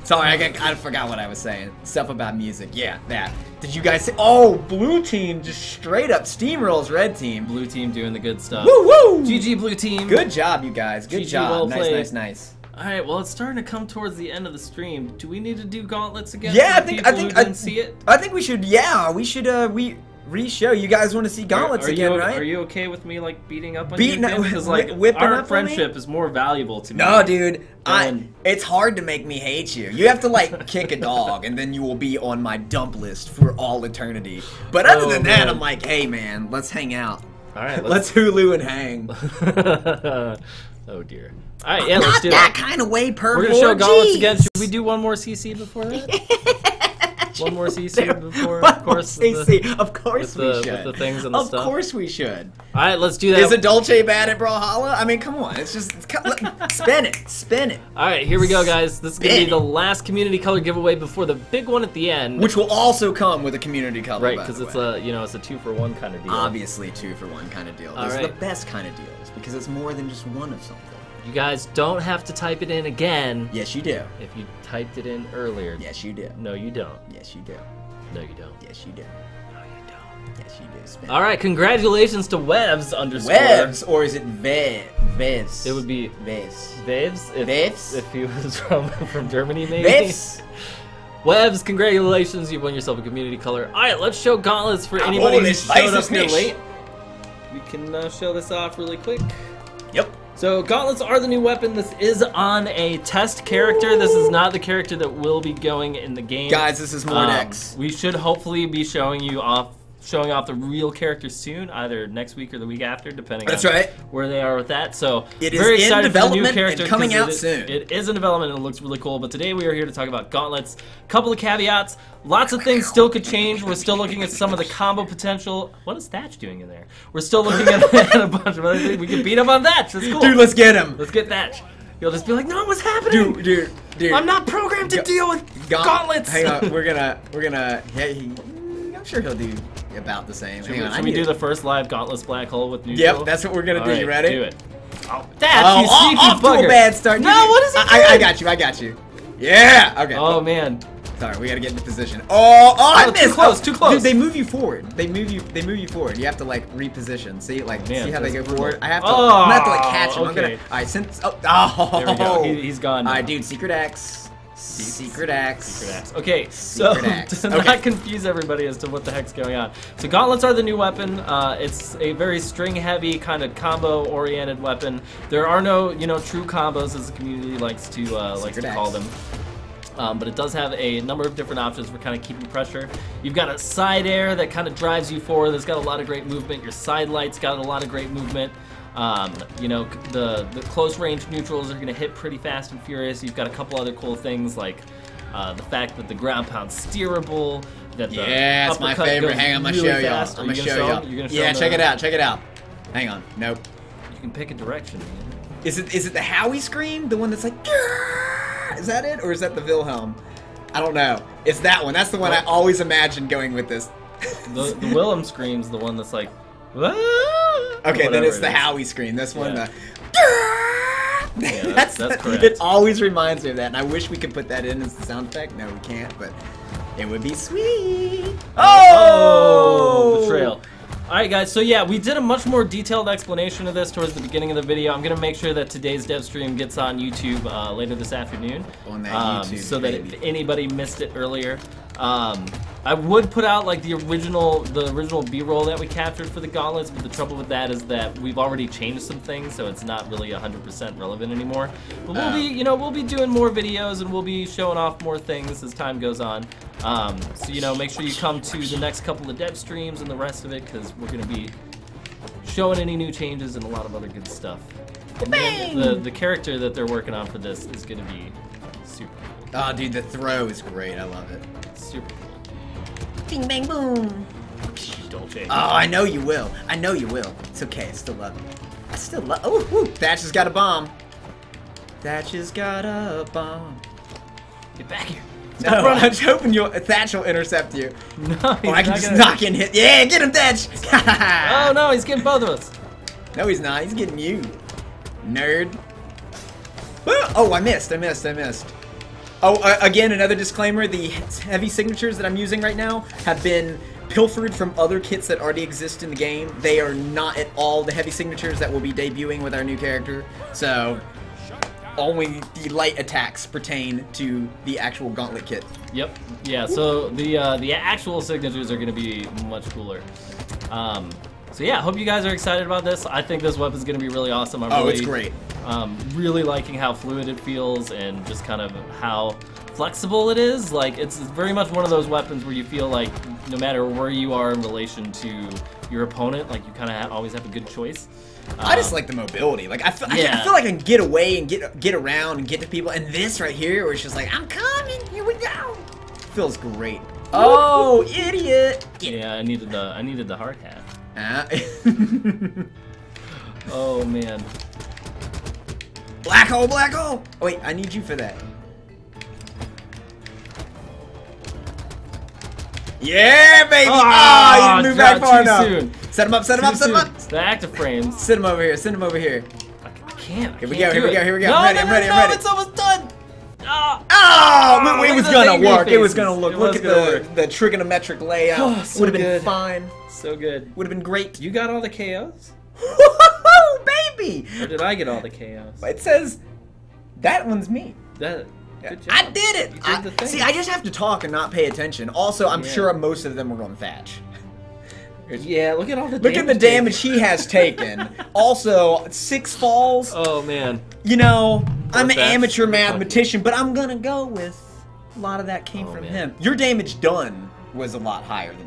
Speaker 2: Sorry, I, got, I forgot what I was saying. Stuff about music. Yeah, that. Did you guys say? Oh, blue team just straight up steamrolls red team.
Speaker 1: Blue team doing the good stuff.
Speaker 2: Woo woo!
Speaker 1: GG blue team.
Speaker 2: Good job, you guys. Good
Speaker 1: GG,
Speaker 2: job.
Speaker 1: well
Speaker 2: nice,
Speaker 1: played.
Speaker 2: nice, nice.
Speaker 1: All right, well it's starting to come towards the end of the stream. Do we need to do gauntlets again?
Speaker 2: Yeah, I think I think I,
Speaker 1: see it.
Speaker 2: I think we should. Yeah, we should. Uh, we re-show. You guys want to see gauntlets
Speaker 1: are, are
Speaker 2: again,
Speaker 1: you,
Speaker 2: right?
Speaker 1: Are you okay with me like beating up on
Speaker 2: Beating
Speaker 1: you
Speaker 2: up-
Speaker 1: Because like
Speaker 2: whipping
Speaker 1: our
Speaker 2: up
Speaker 1: friendship is more valuable to me.
Speaker 2: No, dude. I, it's hard to make me hate you. You have to like kick a dog, and then you will be on my dump list for all eternity. But other
Speaker 1: Oh,
Speaker 2: than that. I'm like, hey man, let's hang out.
Speaker 1: All right,
Speaker 2: Let's Hulu and hang.
Speaker 1: Oh dear. All right, yeah, let's
Speaker 2: Not
Speaker 1: do
Speaker 2: that
Speaker 1: it.
Speaker 2: kind of way, pervert.
Speaker 1: We're gonna show oh, gauntlets
Speaker 2: Jeez.
Speaker 1: again. Should we do one more CC before that? one more CC before, of course. with the-
Speaker 2: CC. Of course
Speaker 1: with the-
Speaker 2: we should.
Speaker 1: with the things and the
Speaker 2: of
Speaker 1: stuff.
Speaker 2: course we should.
Speaker 1: All right, let's do that.
Speaker 2: Is a Dolce bad at Brawlhalla? I mean, come on. It's just it's, spin it, spin it.
Speaker 1: All right, here we go, guys. This is gonna be the last community color giveaway before the big one at the end.
Speaker 2: Which will also come with a community color.
Speaker 1: right, because it's
Speaker 2: way.
Speaker 1: a you know it's a two for one kind of deal.
Speaker 2: obviously two for one kind of deal.
Speaker 1: All
Speaker 2: Those are
Speaker 1: right.
Speaker 2: the best kind of deals because it's more than just one of something.
Speaker 1: You guys don't have to type it in again
Speaker 2: Yes, you do.
Speaker 1: if you typed it in earlier.
Speaker 2: Yes, you do.
Speaker 1: No, you don't.
Speaker 2: Yes, you do.
Speaker 1: No, you don't.
Speaker 2: Yes, you do.
Speaker 1: No, you don't.
Speaker 2: Yes, you do. Spin.
Speaker 1: All right, congratulations to Webs underscore.
Speaker 2: Webs or is it Ve? Vevs.
Speaker 1: It would be
Speaker 2: Vevs.
Speaker 1: Waves if, if he was from from Germany, maybe.
Speaker 2: Vevs.
Speaker 1: Webs, congratulations! You won yourself a community color. All right, let's show gauntlets for anybody
Speaker 2: Oh,
Speaker 1: who showed up here late. We can uh, show this off really quick.
Speaker 2: Yep.
Speaker 1: So gauntlets are the new weapon. This is on a test character. This is not the character that will be going in the game.
Speaker 2: Guys, this is
Speaker 1: Um,
Speaker 2: Mordex.
Speaker 1: we should hopefully be showing you off showing off the real characters soon, either next week or the week after, depending
Speaker 2: That's
Speaker 1: on
Speaker 2: right.
Speaker 1: where they are with that. So
Speaker 2: It is
Speaker 1: very
Speaker 2: in
Speaker 1: excited for the new
Speaker 2: development and
Speaker 1: character
Speaker 2: coming out
Speaker 1: it is-
Speaker 2: soon.
Speaker 1: It is in development and it looks really cool. But today we are here to talk about gauntlets. A Couple of caveats. Lots of things still could change. We're still looking at some of the combo potential. What is Thatch doing in there? We're still looking at, at a bunch of other things. We can beat up on Thatch. That's cool.
Speaker 2: Dude, let's get him.
Speaker 1: Let's get Thatch. You'll just be like, no, what's happening?
Speaker 2: Dude, dude, dude.
Speaker 1: I'm not programmed to
Speaker 2: Ga-
Speaker 1: deal with gauntlets.
Speaker 2: Hang on, we're gonna, we're gonna. Yeah, he, I'm sure he'll do about the same.
Speaker 1: Should,
Speaker 2: hang
Speaker 1: we,
Speaker 2: on,
Speaker 1: should
Speaker 2: I
Speaker 1: we do
Speaker 2: to-
Speaker 1: the first live gauntless black hole with neutral?
Speaker 2: Yep, that's what we're gonna
Speaker 1: All
Speaker 2: do.
Speaker 1: right,
Speaker 2: you ready?
Speaker 1: Do it. Oh, Thatch,
Speaker 2: Oh,
Speaker 1: you
Speaker 2: off,
Speaker 1: sneaky
Speaker 2: off to a bad start.
Speaker 1: No, what is he
Speaker 2: I, I, I got you. I got you. Yeah. Okay.
Speaker 1: Oh man,
Speaker 2: Sorry, we gotta get into position. Oh, oh, I
Speaker 1: Oh, too
Speaker 2: missed.
Speaker 1: close,
Speaker 2: Oh,
Speaker 1: too close.
Speaker 2: Dude, they move you forward. They move you. They move you forward. You have to like reposition. See, like,
Speaker 1: Man,
Speaker 2: see how they go
Speaker 1: that's
Speaker 2: forward. I have to.
Speaker 1: Oh,
Speaker 2: I'm gonna have to like catch him. I'm
Speaker 1: oh,
Speaker 2: gonna. All right, since. Oh, oh.
Speaker 1: there we go. He, he's gone.
Speaker 2: All
Speaker 1: now.
Speaker 2: right, dude. Secret X. Secret X.
Speaker 1: Secret axe. Okay, so
Speaker 2: axe.
Speaker 1: to
Speaker 2: Okay.
Speaker 1: not confuse everybody as to what the heck's going on. So gauntlets are the new weapon. Uh, it's a very string-heavy kind of combo-oriented weapon. There are no, you know, true combos as the community likes to uh, likes to
Speaker 2: Secret
Speaker 1: call them. Um, but it does have a number of different options for kind of keeping pressure. You've got a side air that kind of drives you forward. It's got a lot of great movement. Your side lights got a lot of great movement. Um, you know, the the close range neutrals are going to hit pretty fast and furious. You've got a couple other cool things like uh, the fact that the ground pound's steerable. That the
Speaker 2: Yeah, it's my favorite. Hang on, I'm
Speaker 1: really
Speaker 2: show y'all. I'm gonna show y'all.
Speaker 1: Show
Speaker 2: Yeah, check it out. Check it out. Hang on. Nope.
Speaker 1: You can pick a direction. Man.
Speaker 2: Is it is it the Howie scream? The one that's like! Is that it? Or is that the Wilhelm? I don't know. It's that one. That's the one I always imagined going with this.
Speaker 1: The the Wilhelm screams the one that's like. "Wah!"
Speaker 2: Okay, then it's
Speaker 1: it
Speaker 2: the
Speaker 1: is.
Speaker 2: Howie scream. This one
Speaker 1: Yeah.
Speaker 2: the
Speaker 1: Yeah, that's- that's correct.
Speaker 2: It always reminds me of that, and I wish we could put that in as the sound effect. No, we can't, but it would be sweet.
Speaker 1: Oh, betrayal. All right, guys. So yeah, we did a much more detailed explanation of this towards the beginning of the video. I'm gonna make sure that today's dev stream gets on YouTube uh, later this afternoon,
Speaker 2: On that
Speaker 1: um,
Speaker 2: YouTube,
Speaker 1: so that if anybody missed it earlier, um, I would put out like the original, the original B-roll that we captured for the gauntlets. But the trouble with that is that we've already changed some things, so it's not really 100% relevant anymore. But we'll
Speaker 2: Oh.
Speaker 1: be, you know, we'll be doing more videos and we'll be showing off more things as time goes on. Um, so you know, make sure you come to the next couple of dev streams and the rest of it because we're gonna be showing any new changes and a lot of other good stuff. The the character that they're working on for this is gonna be super,
Speaker 2: Oh, dude, the throw is great. I love it.
Speaker 1: Super cool.
Speaker 2: Bing, bang, boom.
Speaker 1: Dolce.
Speaker 2: Oh, I know you will. I know you will. It's okay. I still love you. I still love. Oh, whoo. Thatch has got a bomb. Thatch has got a bomb.
Speaker 1: Get back here.
Speaker 2: No,
Speaker 1: Stop
Speaker 2: I'm just hoping you'll Thatch will intercept you.
Speaker 1: No, he's
Speaker 2: Or I can
Speaker 1: not
Speaker 2: just
Speaker 1: gonna-
Speaker 2: knock in hit. Yeah, get him, Thatch.
Speaker 1: Oh no, he's getting both of us.
Speaker 2: No, he's not. He's getting you, nerd. Oh, I missed. I missed. I missed. Oh, uh, again, another disclaimer: the heavy signatures that I'm using right now have been pilfered from other kits that already exist in the game. They are not at all the heavy signatures that will be debuting with our new character. So, only the light attacks pertain to the actual gauntlet kit.
Speaker 1: Yep. Yeah. So the uh, the actual signatures are going to be much cooler. Um, so yeah, hope you guys are excited about this. I think this weapon's going to be really awesome. I'm
Speaker 2: Oh,
Speaker 1: really,
Speaker 2: it's great.
Speaker 1: Um, really liking how fluid it feels and just kind of how flexible it is. Like it's very much one of those weapons where you feel like no matter where you are in relation to your opponent, like you kind of ha- always have a good choice.
Speaker 2: I just
Speaker 1: Um,
Speaker 2: like the mobility. Like I feel,
Speaker 1: Yeah.
Speaker 2: I feel like I can get away and get get around and get to people. And this right here, where it's just like I'm coming. Here we go. Feels great. Oh, idiot! Get.
Speaker 1: Yeah, I needed the I needed the hard hat.
Speaker 2: Ah.
Speaker 1: Oh man.
Speaker 2: Black hole, black hole. Oh, wait, I need you for that. Yeah, baby.
Speaker 1: Ah,
Speaker 2: Ah, you didn't move back far enough.
Speaker 1: soon.
Speaker 2: Set him up. Set him
Speaker 1: Too
Speaker 2: up. Set him
Speaker 1: soon.
Speaker 2: up.
Speaker 1: The active frames.
Speaker 2: Send him over here. Send him over here.
Speaker 1: I, I can't. I
Speaker 2: Here we
Speaker 1: can't
Speaker 2: go, here
Speaker 1: do
Speaker 2: we go,
Speaker 1: it.
Speaker 2: here we go.
Speaker 1: No,
Speaker 2: I'm ready,
Speaker 1: no,
Speaker 2: I'm
Speaker 1: no,
Speaker 2: ready, I'm
Speaker 1: no,
Speaker 2: ready.
Speaker 1: It's almost done. Ah.
Speaker 2: Oh,
Speaker 1: Oh,
Speaker 2: it was gonna work. It was gonna look.
Speaker 1: It
Speaker 2: look at the
Speaker 1: work.
Speaker 2: the trigonometric layout.
Speaker 1: Oh, so
Speaker 2: Would have been fine.
Speaker 1: So good.
Speaker 2: Would have been great.
Speaker 1: You got all the KOs,
Speaker 2: Woo-hoo-hoo, baby!
Speaker 1: or did I get all the KOs?
Speaker 2: It says that one's me.
Speaker 1: That. Good job.
Speaker 2: I did it.
Speaker 1: You did
Speaker 2: I-
Speaker 1: the thing.
Speaker 2: see, I just have to talk and not pay attention. Also, I'm
Speaker 1: Yeah.
Speaker 2: sure most of them were on Thatch.
Speaker 1: Yeah, look at all the.
Speaker 2: Look at the damage he has taken. also, six falls.
Speaker 1: Oh man.
Speaker 2: You know, I'm an amateur mathematician, but I'm gonna go with a lot of that came
Speaker 1: Oh,
Speaker 2: from
Speaker 1: man.
Speaker 2: him. Your damage done was a lot higher than mine.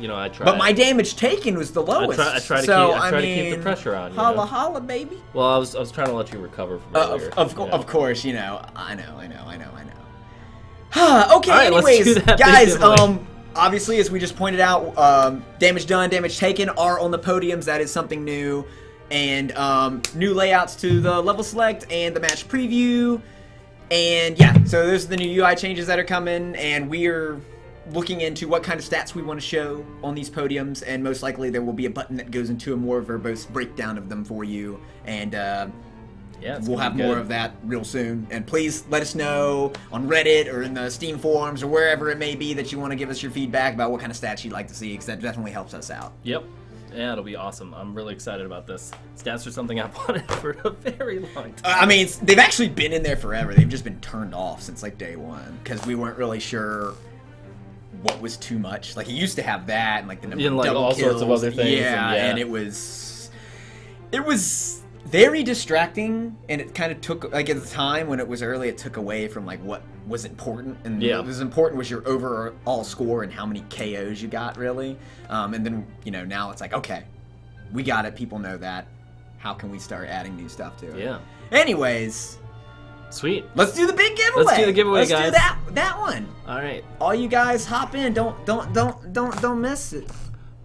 Speaker 1: You know, I try.
Speaker 2: But my damage taken was the lowest.
Speaker 1: try- I try to
Speaker 2: so,
Speaker 1: keep- I try to keep the pressure on, you
Speaker 2: Holla
Speaker 1: know?
Speaker 2: holla, baby.
Speaker 1: well, I was I was trying to let you recover from
Speaker 2: Uh,
Speaker 1: earlier.
Speaker 2: of, of, co-
Speaker 1: yeah.
Speaker 2: of course, you know. I know, I know, I know, I know. okay,
Speaker 1: right,
Speaker 2: anyways, guys, um, obviously, as we just pointed out, um, damage done, damage taken are on the podiums. That is something new. And um, new layouts to the level select and the match preview. And yeah, so those are the new UI changes that are coming, and we're looking into what kind of stats we want to show on these podiums, and most likely there will be a button that goes into a more verbose breakdown of them for you, and uh,
Speaker 1: yeah,
Speaker 2: we'll have more
Speaker 1: good.
Speaker 2: of that real soon. And please let us know on Reddit or in the Steam forums or wherever it may be that you want to give us your feedback about what kind of stats you'd like to see, because that definitely helps us out.
Speaker 1: Yep. Yeah, it'll be awesome. I'm really excited about this. Stats are something I've wanted for a very long time.
Speaker 2: Uh, I mean, they've actually been in there forever. They've just been turned off since like day one because we weren't really sure what was too much. Like it used to have that and like the number
Speaker 1: and,
Speaker 2: of
Speaker 1: like,
Speaker 2: double
Speaker 1: all
Speaker 2: kills.
Speaker 1: sorts of other things,
Speaker 2: Yeah,
Speaker 1: and yeah.
Speaker 2: and it was it was very distracting, and it kind of took like at the time when it was early, it took away from like what was important, and
Speaker 1: Yeah.
Speaker 2: what was important was your overall score and how many KOs you got really. Um, and then you know now it's like okay, we got it. People know that. How can we start adding new stuff to it?
Speaker 1: Yeah.
Speaker 2: Anyways,
Speaker 1: Sweet.
Speaker 2: let's do the big giveaway.
Speaker 1: Let's do the giveaway, guys.
Speaker 2: Let's do that that one.
Speaker 1: All right.
Speaker 2: All you guys hop in. Don't don't don't don't don't miss it.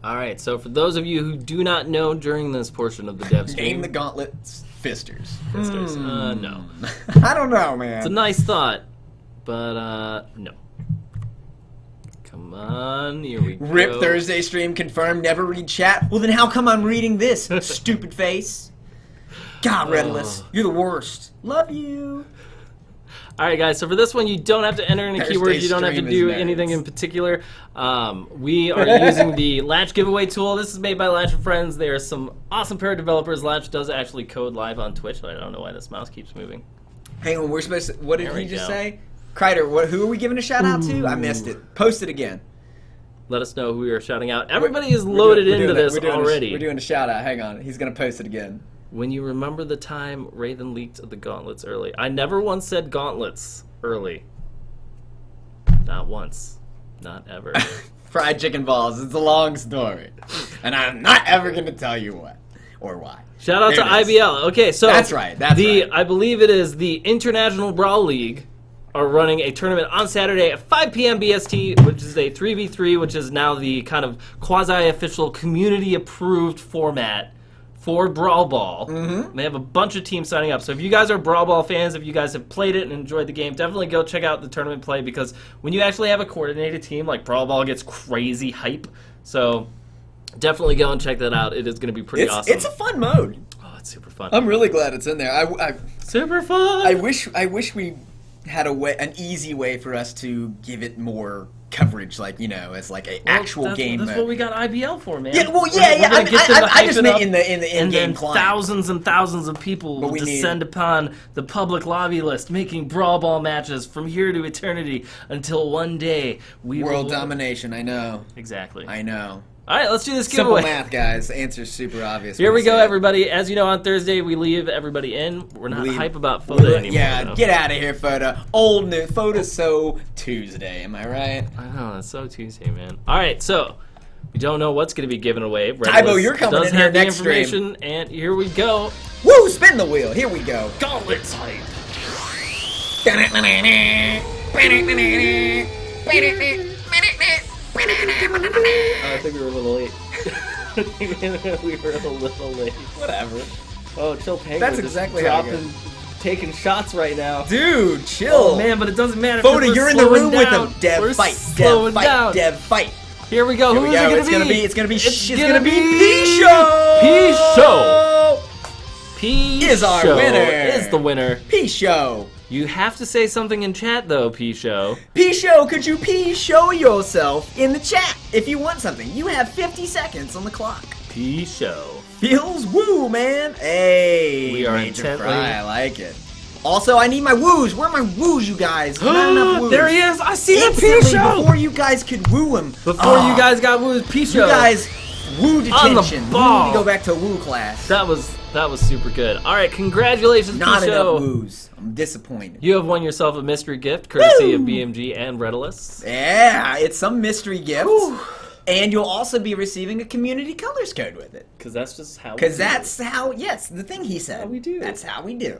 Speaker 1: All right. So for those of you who do not know during this portion of the dev stream,
Speaker 2: Name the gauntlets fisters.
Speaker 1: Fisters. Uh, no.
Speaker 2: I don't know, man.
Speaker 1: It's a nice thought, but uh, no. Come on, here we go.
Speaker 2: Rip Thursday stream confirmed. Never read chat. Well, then how come I'm reading this? stupid face. God, Redless, you're the worst. Love you.
Speaker 1: All right, guys. So for this one, you don't have to enter any
Speaker 2: Thursday
Speaker 1: keywords. You don't have to do anything in particular. Um, we are using the Latch giveaway tool. This is made by Latch and Friends. They are some awesome pair of developers. Latch does actually code live on Twitch. I don't know why this mouse keeps moving.
Speaker 2: Hang on, we're supposed to. What did
Speaker 1: There
Speaker 2: he just
Speaker 1: go.
Speaker 2: say? Kreider, what, who are we giving a shout out to? I missed it. Post it again.
Speaker 1: Let us know who we are shouting out. Everybody is
Speaker 2: We're
Speaker 1: loaded
Speaker 2: doing-
Speaker 1: into this
Speaker 2: we're doing a-
Speaker 1: already.
Speaker 2: we're doing a shout out. Hang on, he's gonna post it again.
Speaker 1: When you remember the time Raven leaked the gauntlets early. I never once said gauntlets early. Not once. Not ever.
Speaker 2: Fried chicken balls. It's a long story, and I'm not ever gonna tell you what or why.
Speaker 1: Shout out
Speaker 2: There
Speaker 1: to. IBL. Okay, so
Speaker 2: That's right, that's
Speaker 1: the
Speaker 2: right.
Speaker 1: I believe it is the International Brawl League are running a tournament on Saturday at 5 p.m. BST, which is a 3v3, which is now the kind of quasi-official community-approved format for Brawl Ball. Mm-hmm. They have a bunch of teams signing up. So if you guys are Brawl Ball fans, if you guys have played it and enjoyed the game, definitely go check out the tournament play because when you actually have a coordinated team, like Brawl Ball gets crazy hype. So definitely go and check that out. It is going to be pretty
Speaker 2: It's
Speaker 1: awesome.
Speaker 2: it's a fun mode.
Speaker 1: Oh, it's super fun.
Speaker 2: I'm really glad it's in there. I, I,
Speaker 1: super fun.
Speaker 2: I wish I wish we had a way, an easy way for us to give it more coverage, like you know, as like a actual
Speaker 1: that's,
Speaker 2: game.
Speaker 1: That's
Speaker 2: mode.
Speaker 1: what we got IBL for, man.
Speaker 2: Yeah, well,
Speaker 1: We're-
Speaker 2: yeah,
Speaker 1: we're
Speaker 2: yeah,
Speaker 1: gonna
Speaker 2: I-
Speaker 1: get
Speaker 2: I- I just meant in the- in the in-game client.
Speaker 1: thousands and thousands of people will
Speaker 2: we need-
Speaker 1: descend upon the public lobby list, making brawl ball matches from here to eternity until one day we
Speaker 2: World
Speaker 1: will.
Speaker 2: domination. I know.
Speaker 1: Exactly.
Speaker 2: I know.
Speaker 1: All right, let's do this giveaway.
Speaker 2: Simple
Speaker 1: giveaway.
Speaker 2: math, guys. The answer's super obvious.
Speaker 1: Here we go,
Speaker 2: it.
Speaker 1: everybody. As you know, on Thursday we leave everybody in. We're not
Speaker 2: Leave-
Speaker 1: hype about photo
Speaker 2: We're-
Speaker 1: anymore.
Speaker 2: Yeah,
Speaker 1: though.
Speaker 2: get out of here, photo. Old new photo. So Tuesday, am I right?
Speaker 1: I know it's so Tuesday, man. All right, so we don't know what's going to be given away.
Speaker 2: Tybo,
Speaker 1: Redless
Speaker 2: you're coming
Speaker 1: does
Speaker 2: in here
Speaker 1: have the
Speaker 2: next stream.
Speaker 1: information, and here we go.
Speaker 2: Woo! Spin the wheel. Here we go.
Speaker 1: Gauntlet type. I think we were a little late. we were a little late.
Speaker 2: Whatever.
Speaker 1: Oh, Chill Penguin
Speaker 2: That's exactly how
Speaker 1: dropping, taking shots right now.
Speaker 2: Dude, chill.
Speaker 1: Oh man, but it doesn't matter. We're
Speaker 2: you're in the room with
Speaker 1: down.
Speaker 2: him. Dev
Speaker 1: We're
Speaker 2: fight. Dev fight.
Speaker 1: down.
Speaker 2: Dev fight.
Speaker 1: Here we go.
Speaker 2: Here
Speaker 1: Who
Speaker 2: we
Speaker 1: is
Speaker 2: go.
Speaker 1: it
Speaker 2: It's
Speaker 1: gonna
Speaker 2: gonna be. It's gonna be.
Speaker 1: It's
Speaker 2: It's,
Speaker 1: gonna
Speaker 2: gonna be
Speaker 1: be
Speaker 2: P show.
Speaker 1: P show. P
Speaker 2: Is our
Speaker 1: show
Speaker 2: winner.
Speaker 1: Is the winner.
Speaker 2: P show.
Speaker 1: You have to say something in chat though, P show.
Speaker 2: P show. Could you P show yourself in the chat if you want something? You have 50 seconds on the clock.
Speaker 1: P show.
Speaker 2: Feels woo, man. Hey,
Speaker 1: We are
Speaker 2: Major
Speaker 1: intently-
Speaker 2: Fry, I like it. Also, I need my woos. Where are my woos, you guys? Not enough woos.
Speaker 1: there he is. I see the P-Show.
Speaker 2: before you guys could woo him.
Speaker 1: Before
Speaker 2: Ah,
Speaker 1: you guys got wooed, P show.
Speaker 2: you guys, woo
Speaker 1: On the
Speaker 2: detention. We
Speaker 1: ball.
Speaker 2: need to go back to woo class.
Speaker 1: That was that was super good. All right, congratulations,
Speaker 2: Not enough woos. I'm disappointed.
Speaker 1: You have won yourself a mystery gift, courtesy of BMG and Redolus.
Speaker 2: Yeah, it's some mystery gift. and you'll also be receiving a community colors code with it.
Speaker 1: Because that's just how. we
Speaker 2: Because
Speaker 1: do.
Speaker 2: that's how, yes, the thing he said.
Speaker 1: how we do.
Speaker 2: That's how we do.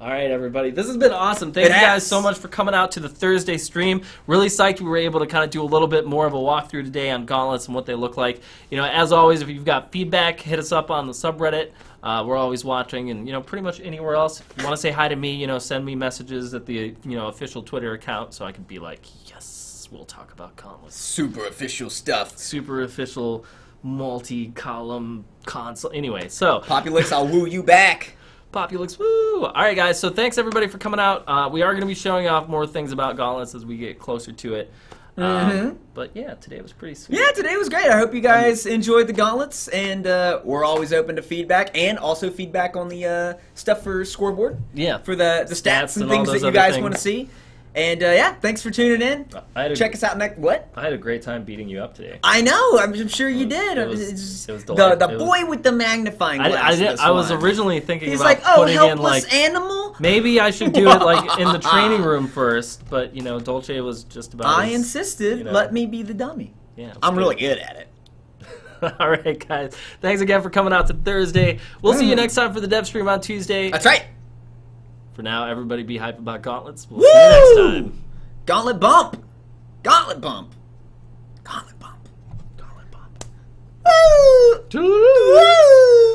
Speaker 1: All right, everybody. This has been awesome. Thank
Speaker 2: It
Speaker 1: you guys
Speaker 2: has.
Speaker 1: so much for coming out to the Thursday stream. Really psyched we were able to kind of do a little bit more of a walkthrough today on gauntlets and what they look like. You know, as always, if you've got feedback, hit us up on the subreddit. Uh, we're always watching, and you know, pretty much anywhere else. If you want to say hi to me, you know, send me messages at the you know official Twitter account so I can be like, yes, we'll talk about gauntlets.
Speaker 2: Super official stuff.
Speaker 1: Super official multi-column console. Anyway, so
Speaker 2: Populix, I'll woo you back.
Speaker 1: Populix, woo! All right, guys. So thanks everybody for coming out. Uh, we are going to be showing off more things about gauntlets as we get closer to it. Um, But yeah, today was pretty sweet.
Speaker 2: Yeah, today was great. I hope you guys enjoyed the gauntlets, and uh, we're always open to feedback, and also feedback on the uh, stuff for scoreboard
Speaker 1: Yeah.
Speaker 2: for the the stats,
Speaker 1: Stats
Speaker 2: and,
Speaker 1: and
Speaker 2: things that you guys want to see. And uh, yeah, thanks for tuning in.
Speaker 1: I had a,
Speaker 2: Check us out next. What?
Speaker 1: I had a great time beating you up today.
Speaker 2: I know. I'm, I'm sure you
Speaker 1: It was-
Speaker 2: did.
Speaker 1: it was- it was
Speaker 2: the the boy with the magnifying glass.
Speaker 1: I, did, I was originally thinking
Speaker 2: He's
Speaker 1: about
Speaker 2: like, oh,
Speaker 1: putting in like
Speaker 2: animal.
Speaker 1: maybe I should do it like in the training room first, but you know, Dolce was just about.
Speaker 2: I
Speaker 1: as-
Speaker 2: insisted.
Speaker 1: you know.
Speaker 2: Let me be the dummy.
Speaker 1: Yeah,
Speaker 2: I'm
Speaker 1: good.
Speaker 2: really good at it.
Speaker 1: All right, guys. Thanks again for coming out to Thursday. We'll see you next time for the dev stream on Tuesday.
Speaker 2: That's right.
Speaker 1: For now, everybody be hype about gauntlets. We'll see you next time.
Speaker 2: Gauntlet bump. Gauntlet bump. Gauntlet bump. Gauntlet bump. Woo!
Speaker 1: Toodaloo.
Speaker 2: Woo!